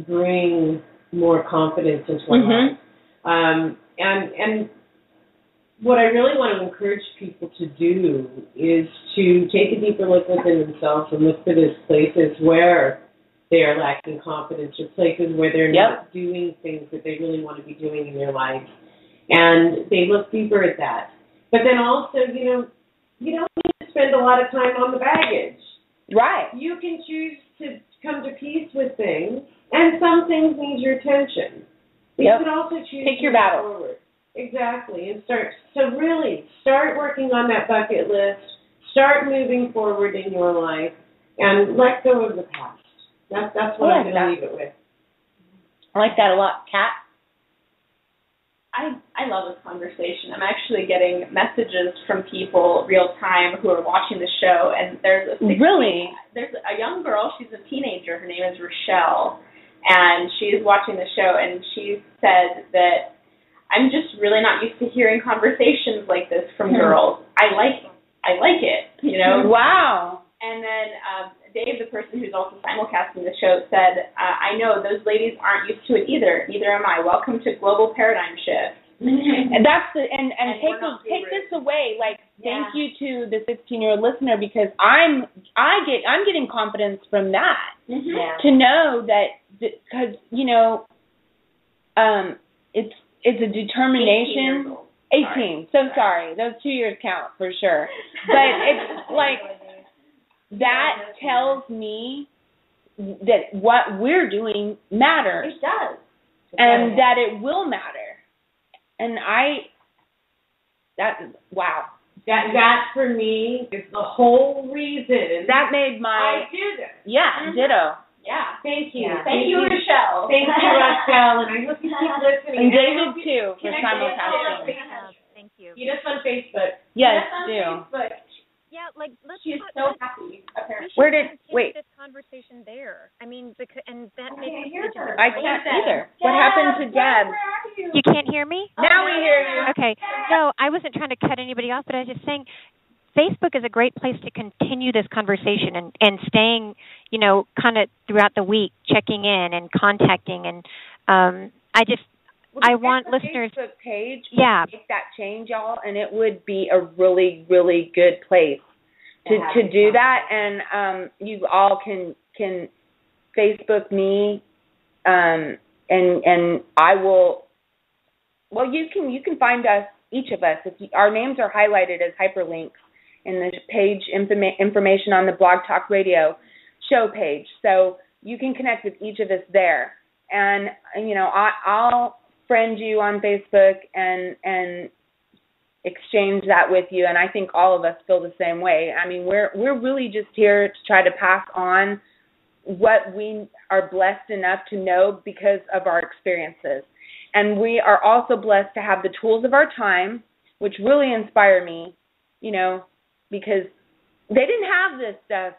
bring more confidence into my life. Um, and and what I really want to encourage people to do is to take a deeper look within themselves and look for those places where they are lacking confidence or places where they're Yep. not doing things that they really want to be doing in their life. And they look deeper at that. But then also, you know, you don't need to spend a lot of time on the baggage Right. you can choose to come to peace with things, and some things need your attention. But Yep. You can also choose Pick to your move battle. forward. Exactly, and start. So really, start working on that bucket list. Start moving forward in your life, and let go of the past. That's that's what I I'm like going to that. leave it with. I like that a lot. Kat? I I love this conversation. I'm actually getting messages from people real time who are watching the show, and there's a 16 Really? there's a young girl. She's a teenager. Her name is Rochelle, and she's watching the show, and she said that I'm just really not used to hearing conversations like this from Hmm. girls. I like I like it, you know. [laughs] Wow. And then um, Dave, the person who's also simulcasting the show, said, uh, "I know those ladies aren't used to it either. Neither am I. Welcome to global paradigm shift." [laughs] And that's the and and, And take take this away. Like thank you to the 16 year old listener because I'm I get I'm getting confidence from that Yeah. to know that because you know um it's it's a determination. old. 18. So sorry. Those two years count for sure. But [laughs] it's like that tells me that what we're doing matters It does. and that it will matter. And I that wow. That that for me is the whole reason That made I my do this. yeah, ditto. Yeah. Thank you. Yeah. Thank you, Rochelle. Thank you, [laughs] Raquel, and I hope you keep listening. And David too for connect with us on simulcasting. Facebook. Thank you. Meet us on Facebook. Yes, Yes, on do. Facebook. Yeah, like let's She's put- so let's- happy. Apparently. Where did- wait. this conversation there. I mean, because and that I makes can't a hear huge her. difference. I can't Deb. either. What happened to Deb? Where are you? You can't hear me? Now we oh, hear you. Okay. No, I wasn't trying to cut anybody off, but I was just saying Facebook is a great place to continue this conversation and and staying, you know, kind of throughout the week, checking in and contacting and um I just I want listeners Facebook page. yeah, Make that change, y'all, and it would be a really, really good place to To to do that. And um, you all can can Facebook me, um, and and I will. Well, you can you can find us each of us if you, our names are highlighted as hyperlinks in the page informa- information on the Blog Talk Radio show page, so you can connect with each of us there. And you know, I, I'll friend you on Facebook and and exchange that with you and I think all of us feel the same way. I mean, we're we're really just here to try to pass on what we are blessed enough to know because of our experiences. And we are also blessed to have the tools of our time, which really inspire me, you know, because they didn't have this stuff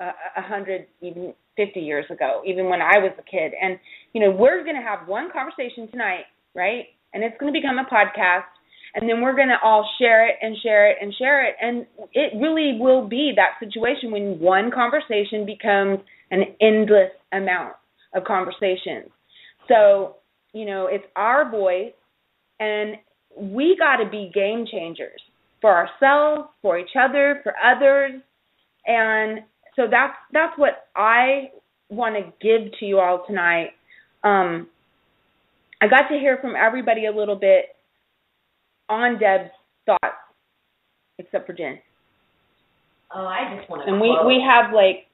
uh, a hundred, even fifty years ago, even when I was a kid. And you know, we're going to have one conversation tonight, right? And it's going to become a podcast, and then we're going to all share it and share it and share it, and it really will be that situation when one conversation becomes an endless amount of conversations. So, you know, it's our voice, and we got to be game changers for ourselves, for each other, for others, and so that's that's what I want to give to you all tonight. Um, I got to hear from everybody a little bit on Deb's thoughts, except for Jen. Oh, I just want to. And we we have like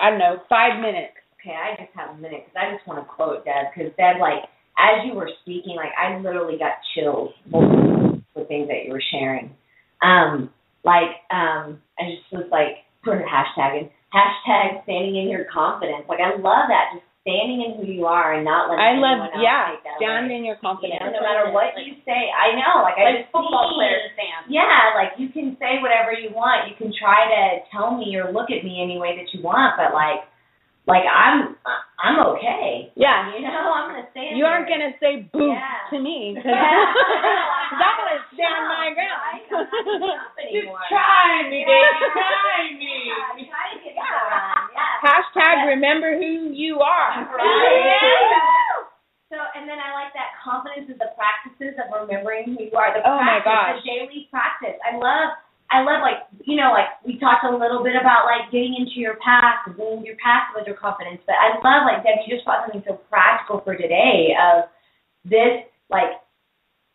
I don't know five minutes. Okay, I just have a minute because I just want to quote Deb because Deb, like, as you were speaking, like, I literally got chills with things that you were sharing. Um, like, um, I just was like, put a hashtag in hashtag standing in your confidence. Like, I love that, just standing in who you are and not letting I anyone love else yeah, take that stand away. in your You confidence. know, no matter what you say, I know, like, I Like just football see- players stand. yeah, like you can say whatever you want. You can try to tell me or look at me any way that you want, but like, like I'm, I'm okay. Yeah. You know, I'm gonna say You aren't gonna say boo Yeah. to me. 'cause [laughs] Yeah. [laughs] I'm gonna stand my ground. I'm not giving up [laughs] anymore. Try me, Yeah. baby. Try me. Yeah, try to get run. Yeah. Hashtag remember who you are. Right. So, and then I like that confidence is the practices of remembering who you are. The Oh, my practice, gosh. the daily practice. I love, I love like you know like we talked a little bit about like getting into your past and your past with your confidence. But I love like Deb, you just brought something so practical for today of this like.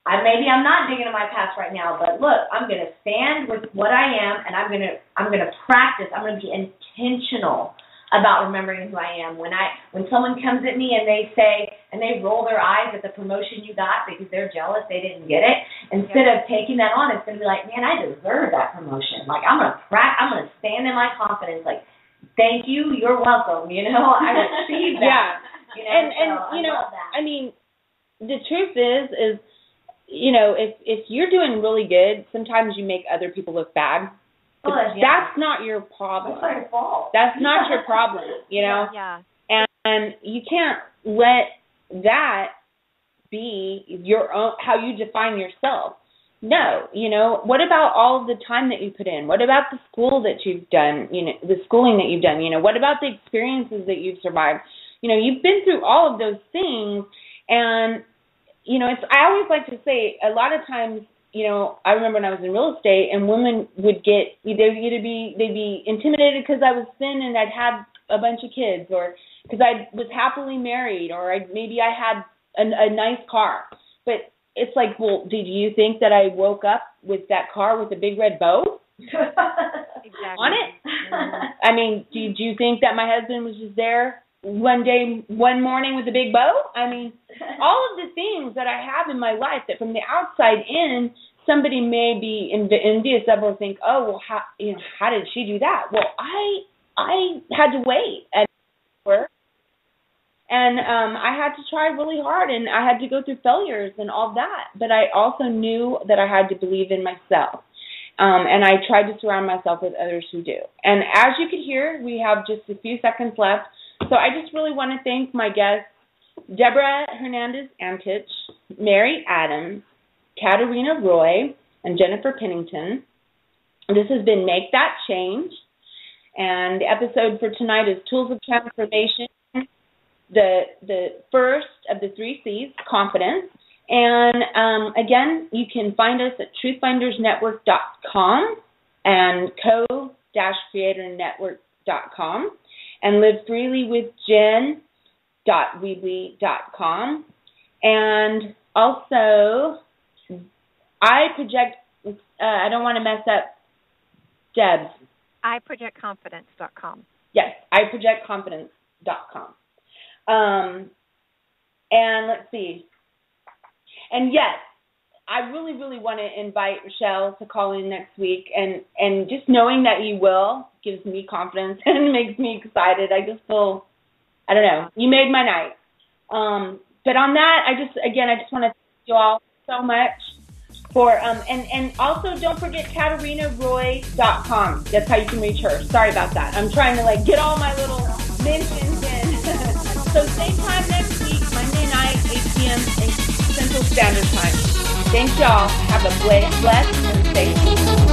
I maybe I'm not digging in my past right now, but look, I'm gonna stand with what I am, and I'm gonna I'm gonna practice. I'm gonna be intentional about remembering who I am. When I when someone comes at me and they say and they roll their eyes at the promotion you got because they're jealous they didn't get it, instead of taking that on, it's gonna be like, man, I deserve that promotion. Like I'm gonna pra- I'm gonna stand in my confidence. Like, thank you, you're welcome. You know, [laughs] I receive that. Yeah. You know, and so and I you know. I mean, the truth is is you know, if if you're doing really good, sometimes you make other people look bad. But Oh, yeah. that's not your problem. That's not your fault. That's not [laughs] your problem, you know. Yeah. And, and you can't let that be your own how you define yourself. No, you know, what about all of the time that you put in? What about the school that you've done, you know, the schooling that you've done, you know, what about the experiences that you've survived? You know, you've been through all of those things and you know, it's I always like to say a lot of times, you know, I remember when I was in real estate and women would get they'd either be they'd be intimidated because I was thin and I'd had a bunch of kids or because I was happily married or I maybe I had a, a nice car. But it's like, well, did you think that I woke up with that car with a big red bow [laughs] Exactly. on it? Mm-hmm. I mean, did you think that my husband was just there one day, one morning with a big bow? I mean, [laughs] all of the things that I have in my life that from the outside in, somebody may be env- envious of or think, oh, well, how you know, how did she do that? Well, I I had to wait and work, and um, I had to try really hard, and I had to go through failures and all that. But I also knew that I had to believe in myself. Um, and I tried to surround myself with others who do. And as you could hear, we have just a few seconds left. So I just really want to thank my guests, Deborah Hernandez Antich, Mary Adams, Katerina Roy, and Jennifer Pennington. This has been Make That Change. And the episode for tonight is Tools of Transformation, the the first of the three C's, confidence. And um, again, you can find us at truthfindersnetwork.com and co-creatornetwork.com and live freely with jen.weebly.com. And also, I project, uh, I don't want to mess up Deb's. iprojectconfidence.com. Yes, iprojectconfidence.com. Um, and let's see. And yes, I really, really want to invite Michelle to call in next week, and and just knowing that you will gives me confidence [laughs] and makes me excited. I just feel, I don't know, you made my night. Um, but on that, I just again, I just want to thank you all so much for um and and also don't forget katerinaroy.com. That's how you can reach her. Sorry about that. I'm trying to like get all my little mentions in. [laughs] so same time next week, Monday night, 8 p.m. Central Standard Time. Thanks, y'all. Have a blessed and safe.